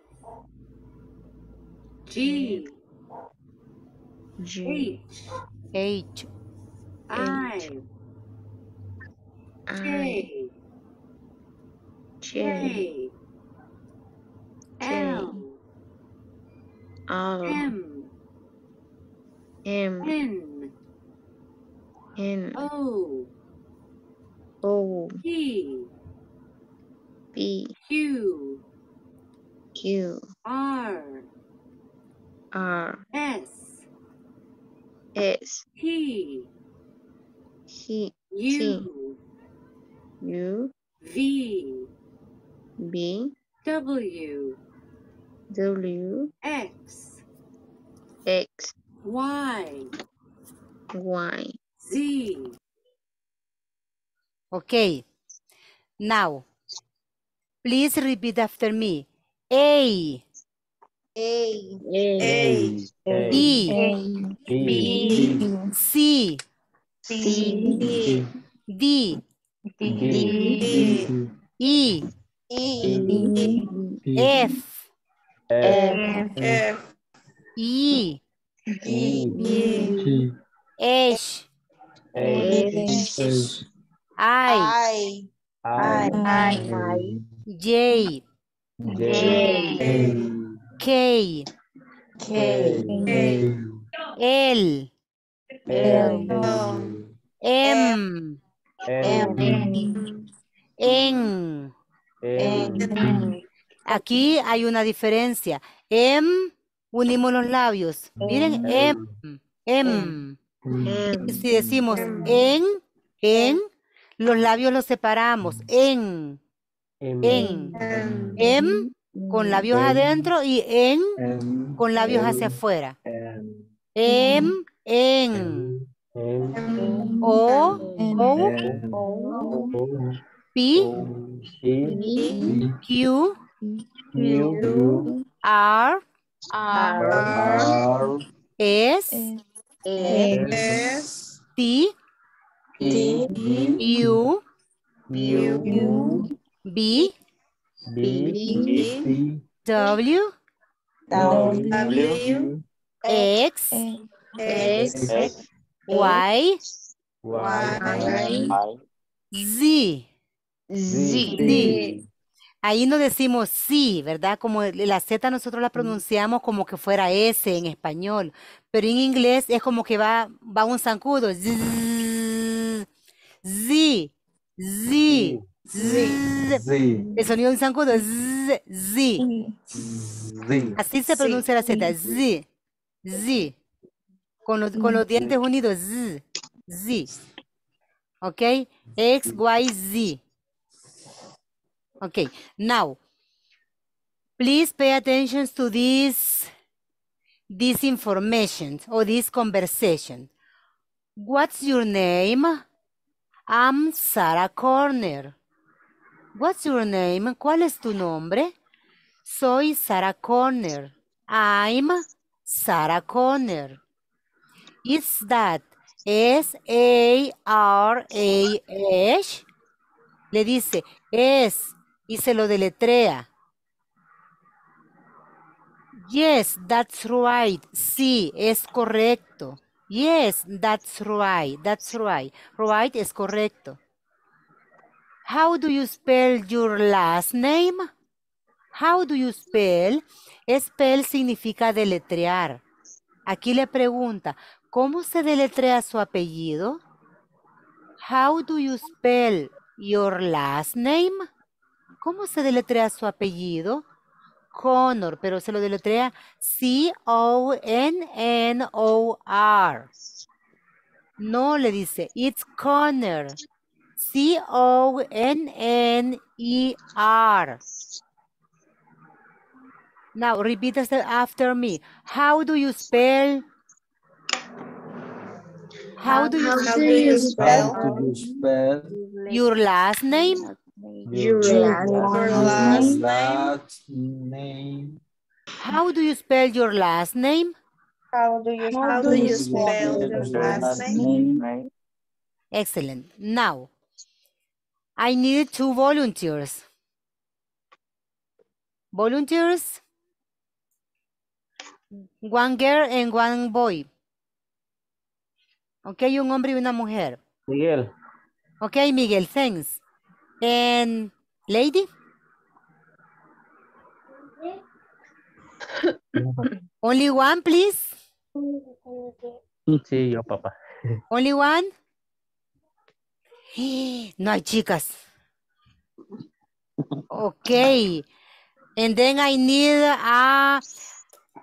Speaker 11: G
Speaker 6: G,
Speaker 11: H
Speaker 1: H,
Speaker 11: I J.
Speaker 6: J,
Speaker 11: L
Speaker 6: R,
Speaker 11: M,
Speaker 6: M,
Speaker 11: N,
Speaker 6: N,
Speaker 11: O,
Speaker 6: O,
Speaker 11: P,
Speaker 6: P,
Speaker 11: Q,
Speaker 6: Q,
Speaker 11: R,
Speaker 6: R,
Speaker 11: S,
Speaker 6: S,
Speaker 11: T,
Speaker 6: T,
Speaker 11: U,
Speaker 6: U,
Speaker 11: V,
Speaker 6: B,
Speaker 11: W,
Speaker 6: W,
Speaker 11: X,
Speaker 6: X,
Speaker 11: Y,
Speaker 6: Y.
Speaker 11: Z.
Speaker 1: Okay. Now, please repeat after me. A,
Speaker 7: A,
Speaker 6: A,
Speaker 7: A,
Speaker 1: B,
Speaker 8: B,
Speaker 1: C,
Speaker 7: C,
Speaker 1: D,
Speaker 7: D,
Speaker 1: E,
Speaker 7: E,
Speaker 1: F,
Speaker 8: F,
Speaker 7: F,
Speaker 1: E,
Speaker 7: E,
Speaker 1: H,
Speaker 8: H,
Speaker 1: I,
Speaker 7: I,
Speaker 8: I,
Speaker 1: J,
Speaker 8: J,
Speaker 1: K,
Speaker 7: K,
Speaker 1: L,
Speaker 7: L,
Speaker 1: M,
Speaker 8: M,
Speaker 1: N.
Speaker 8: N,
Speaker 1: Aquí hay una diferencia. M, unimos los labios. Miren, M, M.
Speaker 6: M,
Speaker 1: Si decimos en, en, los labios los separamos. En, en,
Speaker 7: N,
Speaker 1: M, con labios
Speaker 8: Em.
Speaker 1: adentro y en, con labios hacia afuera.
Speaker 8: M,
Speaker 1: M, en,
Speaker 8: M,
Speaker 1: O, O,
Speaker 8: O,
Speaker 1: P,
Speaker 8: P,
Speaker 1: Q,
Speaker 8: Q,
Speaker 1: R,
Speaker 8: R,
Speaker 1: S,
Speaker 7: S,
Speaker 1: T,
Speaker 7: T,
Speaker 1: U,
Speaker 7: U,
Speaker 1: B,
Speaker 8: B,
Speaker 1: W,
Speaker 7: W,
Speaker 1: X,
Speaker 7: X,
Speaker 8: X,
Speaker 1: Y,
Speaker 7: Y,
Speaker 1: Z.
Speaker 6: Z,
Speaker 1: Sí. Ahí no decimos sí, ¿verdad? Como la Z nosotros la pronunciamos como que fuera S en español, pero en inglés es como que va, va un zancudo. Z, Z, Z, Z.
Speaker 8: Z,
Speaker 1: El sonido de un zancudo es Z, Z.
Speaker 8: Z,
Speaker 1: Así se pronuncia la Z, Z, Z. Con los, con los dientes unidos, Z, Z. ¿Ok? X, Y, Z. Okay, now, please pay attention to this, this information or this conversation. What's your name? I'm Sarah Corner. What's your name? ¿Cuál es tu nombre? Soy Sarah Corner. I'm Sarah Corner. Is that S-A-R-A-H? Le dice, es, y se lo deletrea. Yes, that's right. Sí, es correcto. Yes, that's right. That's right. Right es correcto. How do you spell your last name? How do you spell? Spell significa deletrear. Aquí le pregunta, ¿cómo se deletrea su apellido? How do you spell your last name? ¿Cómo se deletrea su apellido? Connor, pero se lo deletrea C-O-N-N-O-R. No le dice, it's Connor. C-O-N-N-E-R. Now, repeat after me. How do you spell? How do you
Speaker 7: How
Speaker 1: spell
Speaker 7: do you
Speaker 8: How do you spell
Speaker 1: your last name?
Speaker 6: Your last
Speaker 7: your last name?
Speaker 8: last name?
Speaker 1: How do you spell your last name?
Speaker 7: How do you, how do you spell your last name?
Speaker 1: Excellent. Now, I need two volunteers. Volunteers? One girl and one boy. Ok, un hombre y una mujer.
Speaker 8: Miguel.
Speaker 1: Ok, Miguel, thanks. And lady? Only one, please.
Speaker 13: Sí, yo, papá.
Speaker 1: Only one. No hay chicas. Okay. And then I need a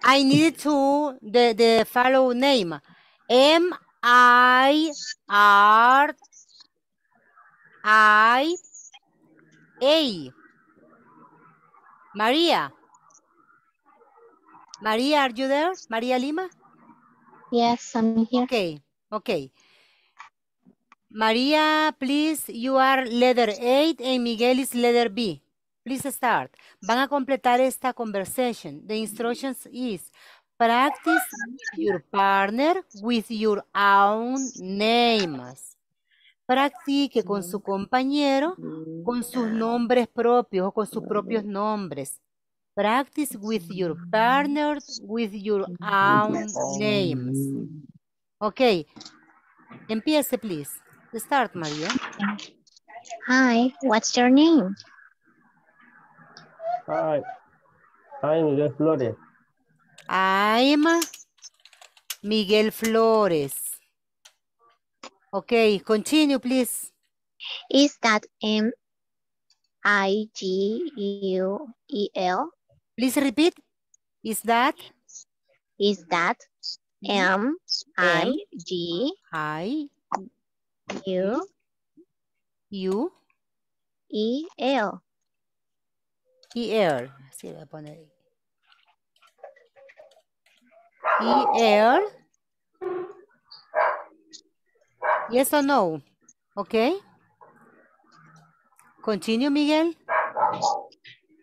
Speaker 1: I need to the the follow name. M I R I A. Maria. Maria, are you there? Maria Lima?
Speaker 4: Yes, I'm here.
Speaker 1: Okay, okay. Maria, please, you are letter 8 and Miguel is letter B. Please start. Van a completar esta conversation. The instructions is practice with your partner with your own names. Practique con su compañero con sus nombres propios o con sus propios nombres. Practice with your partner with your own names. Okay. Empiece, please. Start, Maria.
Speaker 4: Hi, what's your name?
Speaker 13: Hi. Hi, Miguel Flores.
Speaker 1: I'm Miguel Flores. Okay, continue, please.
Speaker 4: Is that M I G U E L?
Speaker 1: Please repeat. Is that
Speaker 4: Is that M I G
Speaker 1: I
Speaker 4: U
Speaker 1: U
Speaker 4: E L?
Speaker 1: E L? Sí, voy a poner ahí. E L. Yes or no? Okay. Continue, Miguel.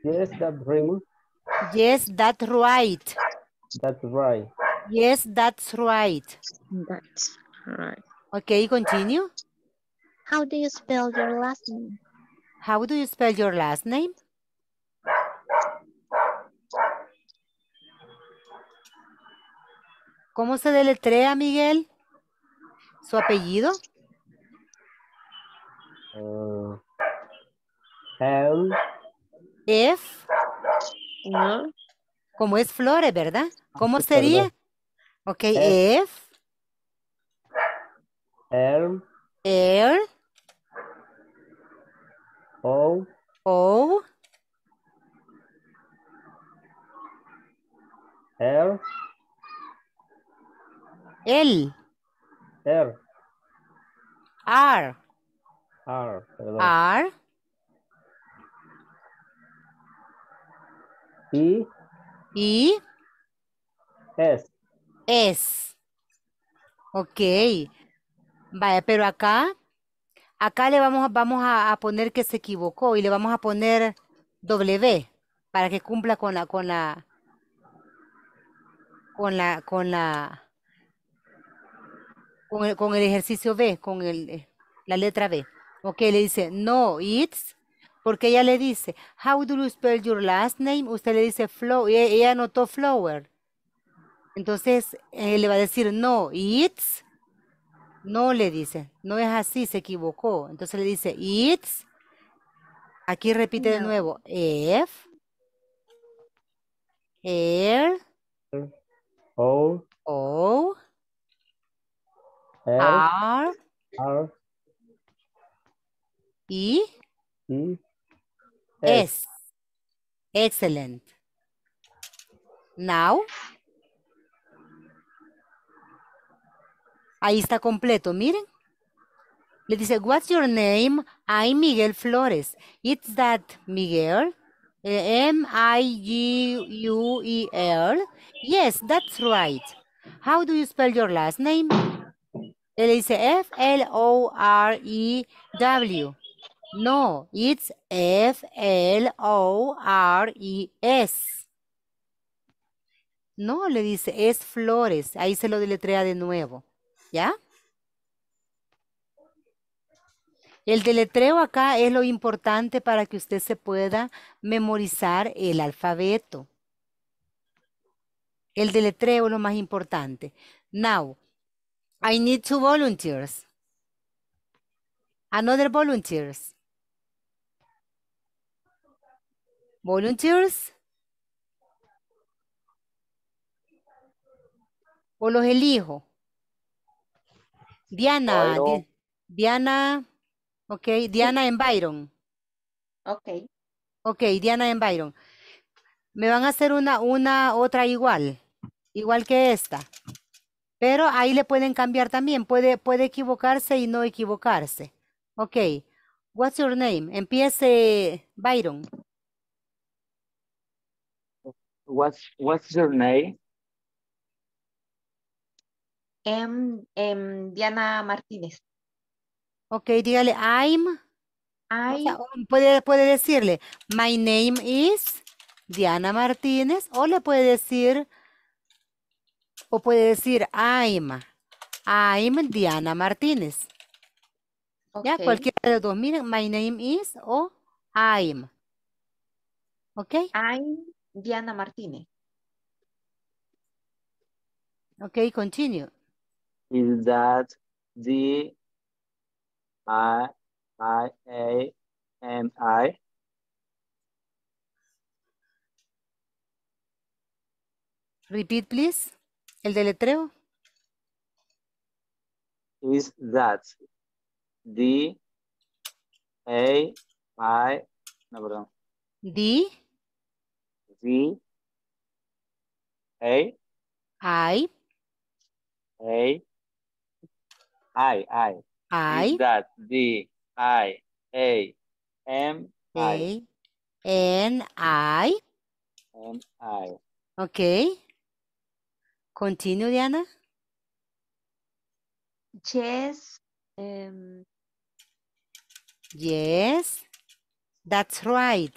Speaker 13: Yes, that's right.
Speaker 1: Yes, that's right.
Speaker 13: That's right.
Speaker 1: Yes, that's right.
Speaker 6: That's right.
Speaker 1: Okay, continue.
Speaker 4: How do you spell your last name?
Speaker 1: How do you spell your last name? ¿Cómo se deletrea, Miguel? ¿Su apellido?
Speaker 13: Uh, M,
Speaker 1: F,
Speaker 6: No.
Speaker 1: como es Flores, ¿verdad? ¿Cómo
Speaker 13: sí,
Speaker 1: sería?
Speaker 13: perdón.
Speaker 1: Ok,
Speaker 13: F.
Speaker 1: F,
Speaker 13: L,
Speaker 1: R,
Speaker 13: O,
Speaker 1: O,
Speaker 13: R,
Speaker 1: L,
Speaker 13: R,
Speaker 1: R,
Speaker 13: R, perdón.
Speaker 1: R,
Speaker 13: I,
Speaker 1: I,
Speaker 13: S.
Speaker 1: S. Ok. Vaya, pero acá, acá le vamos, a- vamos a, a poner que se equivocó y le vamos a poner W para que cumpla con la, con la, con la, con la, con el, con el ejercicio B, con el, eh, la letra B. Ok, le dice, no, it's, porque ella le dice, how do you spell your last name? Usted le dice flow, ella, ella anotó flower. Entonces, él le va a decir, no, it's, no le dice, no es así, se equivocó. Entonces le dice, it's, aquí repite de nuevo, F, R,
Speaker 13: O,
Speaker 1: O,
Speaker 13: R,
Speaker 1: R,
Speaker 13: R,
Speaker 1: E,
Speaker 13: I, S.
Speaker 1: S. Excellent. Now. Ahí está completo, miren. Le dice, what's your name? I'm Miguel Flores. It's that Miguel? Eh, M-I-G-U-E-L? Yes, that's right. How do you spell your last name? Él dice F-L-O-R-E-W. No, it's F-L-O-R-E-S. No, le dice, es Flores. Ahí se lo deletrea de nuevo. ¿Ya? El deletreo acá es lo importante para que usted se pueda memorizar el alfabeto. El deletreo es lo más importante. Now, I need two volunteers. Another volunteers. Volunteers? o los elijo? Diana, Di-. Diana, ok, Diana en Byron.
Speaker 7: Ok.
Speaker 1: Ok, Diana en Byron. Me van a hacer una, una otra igual, igual que esta. Pero ahí le pueden cambiar también. Puede, puede equivocarse y no equivocarse. Ok. What's your name? Empiece Byron.
Speaker 3: What's, what's your name?
Speaker 6: Em, em, Diana Martínez.
Speaker 1: Ok, dígale I'm. o
Speaker 6: I,
Speaker 1: sea, o puede, puede decirle, my name is Diana Martínez. O le puede decir, o puede decir I'm. I'm Diana Martínez. Ya,
Speaker 6: ok.
Speaker 1: cualquiera de los dos. Miren, my name is o I'm. ¿Ok?
Speaker 6: I'm Diana Martínez.
Speaker 1: Ok, continue.
Speaker 3: Is that the I I A M I?
Speaker 1: Repeat, please. El deletreo.
Speaker 3: Is that the A I no perdón
Speaker 1: D,
Speaker 3: the A
Speaker 1: I,
Speaker 3: A I I Is that the I A M I
Speaker 1: A, N, I.
Speaker 3: M I?
Speaker 1: Ok. Continue, Diana.
Speaker 6: Yes, em,
Speaker 1: Yes. That's right.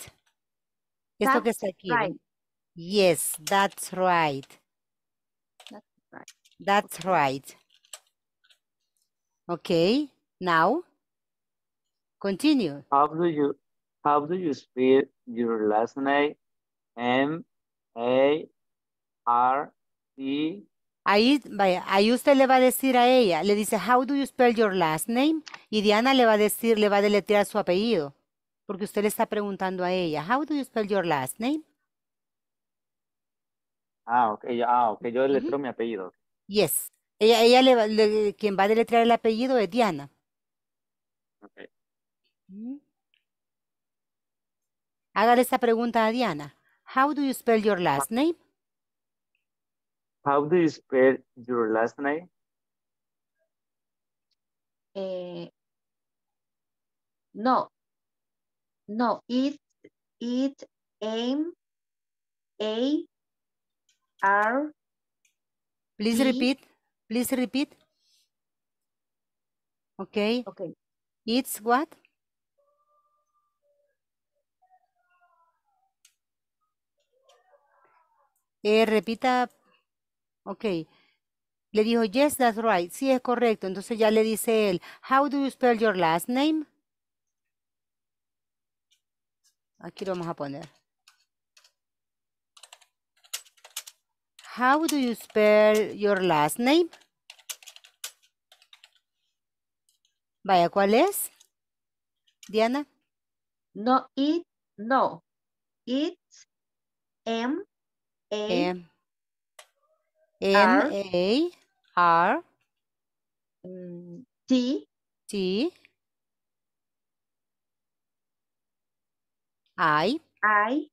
Speaker 1: Esto que
Speaker 6: That's
Speaker 1: está aquí.
Speaker 6: right.
Speaker 1: Yes, that's right.
Speaker 6: That's right.
Speaker 1: That's right. Okay. Now, continue.
Speaker 3: How do you how do you spell your last name? M A R T
Speaker 1: Ahí, vaya, ahí usted le va a decir a ella, le dice, how do you spell your last name? Y Diana le va a decir, le va a deletrear su apellido, porque usted le está preguntando a ella, how do you spell your last name?
Speaker 3: Ah, ok, ah, ok, yo
Speaker 1: Ujú.
Speaker 3: letreo mi apellido.
Speaker 1: Yes. Ella, ella le, va- le- quien va a deletrear el apellido es Diana.
Speaker 3: Ok.
Speaker 1: Ujú. Hágale esa pregunta a Diana. How do you spell your last name?
Speaker 3: How do you spell your last name?
Speaker 6: eh, no, no, it, it, aim, A, R,
Speaker 1: Please repeat. Please repeat. Okay.
Speaker 6: okay,
Speaker 1: It's what? Eh, repita. Ok. Le dijo, yes, that's right. Sí, es correcto. Entonces ya le dice él, how do you spell your last name? Aquí lo vamos a poner. How do you spell your last name? Vaya, ¿cuál es? Diana.
Speaker 6: no, it, no, it's, M, A,
Speaker 1: M M. A R
Speaker 6: mm, T,
Speaker 1: T I
Speaker 6: I,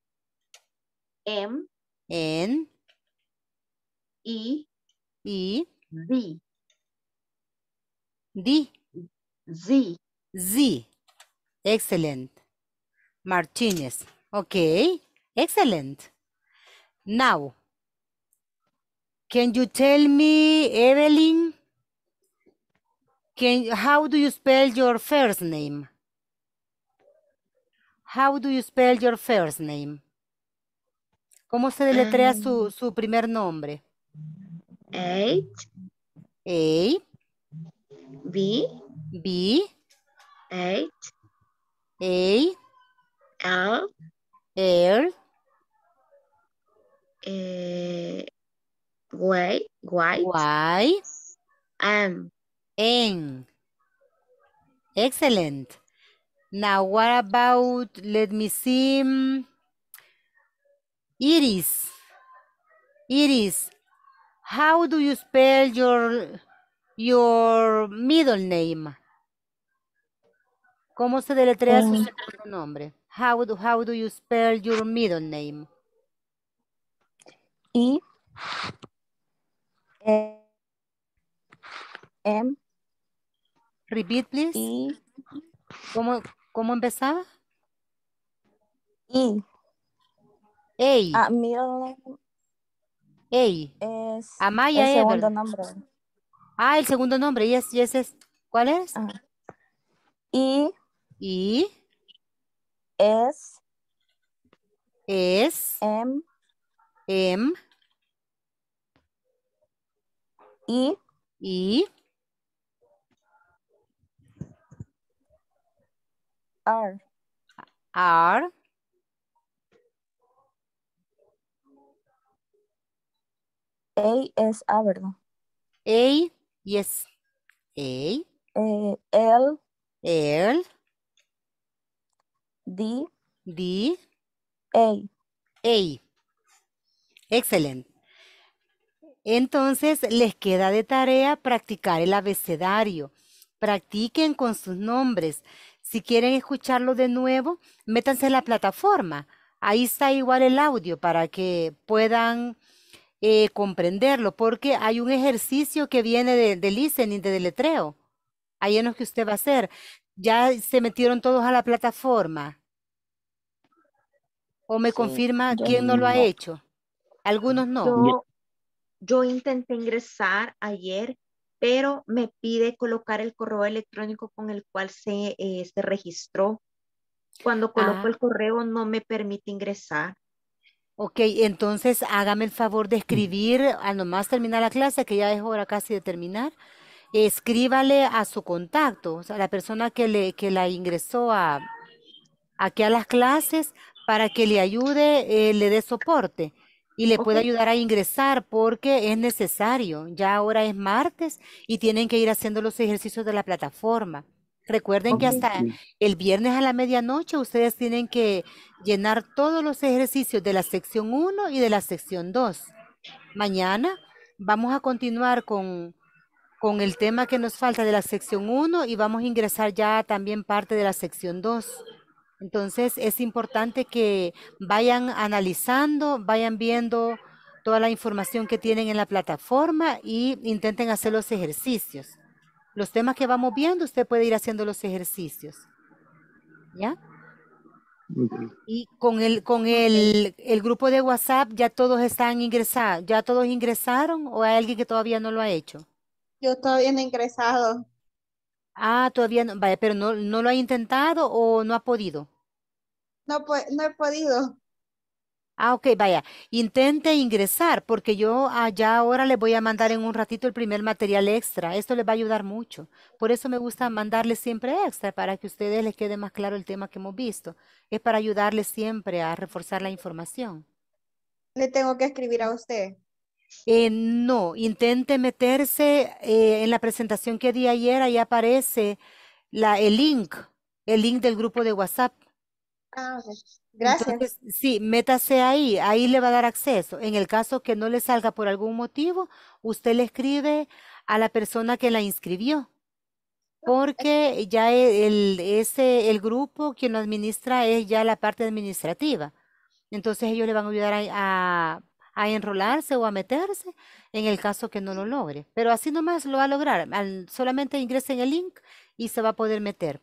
Speaker 6: M,
Speaker 1: N
Speaker 6: E,
Speaker 1: E
Speaker 6: D,
Speaker 1: D
Speaker 6: Z,
Speaker 1: Z. Excellent. Martinez. Okay. Excellent. Now, can you tell me, Evelyn, can, how do you spell your first name? How do you spell your first name? ¿Cómo se deletrea su, su primer nombre?
Speaker 6: eight,
Speaker 1: A,
Speaker 6: B,
Speaker 1: B,
Speaker 6: eight,
Speaker 1: A,
Speaker 6: L,
Speaker 1: L,
Speaker 6: eh, white, white,
Speaker 1: Y,
Speaker 6: M,
Speaker 1: N. Excellent. Now, what about, let me see, mm, Iris. Iris, how do you spell your, your middle name? ¿Cómo se deletrea su segundo nombre? How do, how do you spell your middle name?
Speaker 12: E eh, M
Speaker 1: Repeat, please. ¿Cómo, cómo empezaba?
Speaker 12: E.
Speaker 1: Ey,
Speaker 12: Ah, middle
Speaker 1: ey.
Speaker 12: es
Speaker 1: Amaya
Speaker 12: el
Speaker 1: es,
Speaker 12: segundo
Speaker 1: ¿verdad?
Speaker 12: nombre.
Speaker 1: Ah, el segundo nombre. Yes, yes, es. ¿Cuál es?
Speaker 12: Ajá. E
Speaker 1: Y
Speaker 12: S
Speaker 1: es
Speaker 12: M
Speaker 1: M
Speaker 12: E
Speaker 1: y
Speaker 12: R.
Speaker 1: R
Speaker 12: A es A, ¿verdad?
Speaker 1: A yes A
Speaker 12: Eh, L
Speaker 1: L
Speaker 12: D
Speaker 1: D
Speaker 12: A.
Speaker 1: A. Excelente. Entonces les queda de tarea practicar el abecedario. Practiquen con sus nombres. Si quieren escucharlo de nuevo, métanse en la plataforma. Ahí está igual el audio para que puedan eh, comprenderlo, porque hay un ejercicio que viene de, de listening, de deletreo. Ahí en lo que usted va a hacer. Ya se metieron todos a la plataforma. ¿O me
Speaker 3: Sí.
Speaker 1: confirma quién no lo ha hecho? Algunos no.
Speaker 6: Yo, yo intenté ingresar ayer, pero me pide colocar el correo electrónico con el cual se, eh, se registró. Cuando coloco
Speaker 1: Ah.
Speaker 6: el correo no me permite ingresar.
Speaker 1: Ok, entonces hágame el favor de escribir al nomás terminar la clase, que ya es hora casi de terminar. Escríbale a su contacto, o sea, la persona que, le, que la ingresó a, aquí a las clases para que le ayude, eh, le dé soporte y le pueda
Speaker 6: Ok.
Speaker 1: ayudar a ingresar porque es necesario. Ya ahora es martes y tienen que ir haciendo los ejercicios de la plataforma. Recuerden que hasta el viernes a la medianoche ustedes tienen que llenar todos los ejercicios de la sección 1 y de la sección 2. Mañana vamos a continuar con, con el tema que nos falta de la sección 1 y vamos a ingresar ya también parte de la sección 2. Entonces es importante que vayan analizando, vayan viendo toda la información que tienen en la plataforma y intenten hacer los ejercicios. Los temas que vamos viendo, usted puede ir haciendo los ejercicios. ¿Ya? Y con el, con el, el grupo de WhatsApp ya todos están ingresados, ya todos ingresaron o hay alguien que todavía no lo ha hecho.
Speaker 2: Yo todavía no he ingresado.
Speaker 1: Ah, todavía no, vaya, pero no, no lo ha intentado o no ha podido.
Speaker 2: No, no he podido.
Speaker 1: Ah, ok, vaya, intente ingresar porque yo allá ahora les voy a mandar en un ratito el primer material extra. Esto les va a ayudar mucho. Por eso me gusta mandarles siempre extra para que a ustedes les quede más claro el tema que hemos visto. Es para ayudarles siempre a reforzar la información.
Speaker 2: Le tengo que escribir a usted.
Speaker 1: Eh, no, intente meterse eh, en la presentación que di ayer, ahí aparece la, el link, el link del grupo de WhatsApp.
Speaker 2: Ah, ok. Gracias.
Speaker 1: Entonces, sí, métase ahí, ahí le va a dar acceso. En el caso que no le salga por algún motivo, usted le escribe a la persona que la inscribió, porque ya e- el, ese, el grupo quien lo administra es ya la parte administrativa. Entonces ellos le van a ayudar a, a, a enrolarse o a meterse en el caso que no lo logre. Pero así nomás lo va a lograr. Al- solamente ingrese en el link y se va a poder meter.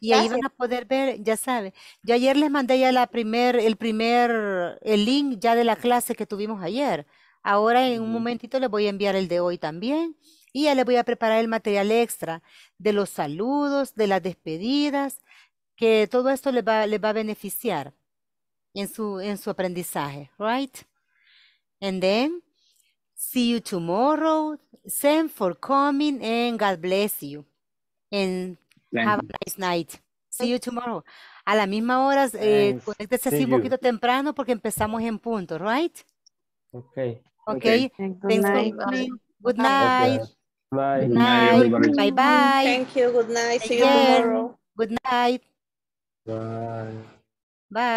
Speaker 1: Y ahí van
Speaker 2: Gracias.
Speaker 1: a poder ver, ya sabe. Yo ayer les mandé ya la primer, el primer, el link ya de la clase que tuvimos ayer. Ahora en un momentito les voy a enviar el de hoy también. Y ya les voy a preparar el material extra de los saludos, de las despedidas, que todo esto les va, les va a beneficiar en su, en su aprendizaje, right? And then, see you tomorrow. Thank for coming and God bless you. And
Speaker 5: Thank
Speaker 1: have a nice night. See you tomorrow. A la misma hora, eh,
Speaker 13: Thanks.
Speaker 1: conéctese así un
Speaker 13: you.
Speaker 1: poquito temprano porque empezamos en punto, right?
Speaker 13: Okay.
Speaker 1: Okay.
Speaker 12: Good
Speaker 1: Thanks for
Speaker 12: night.
Speaker 1: coming. Good
Speaker 13: Okay.
Speaker 1: night.
Speaker 13: Bye.
Speaker 1: Good
Speaker 5: night, everybody.
Speaker 1: Bye bye.
Speaker 2: Thank you. Good night. See you tomorrow.
Speaker 1: Good night.
Speaker 13: Bye.
Speaker 1: Bye.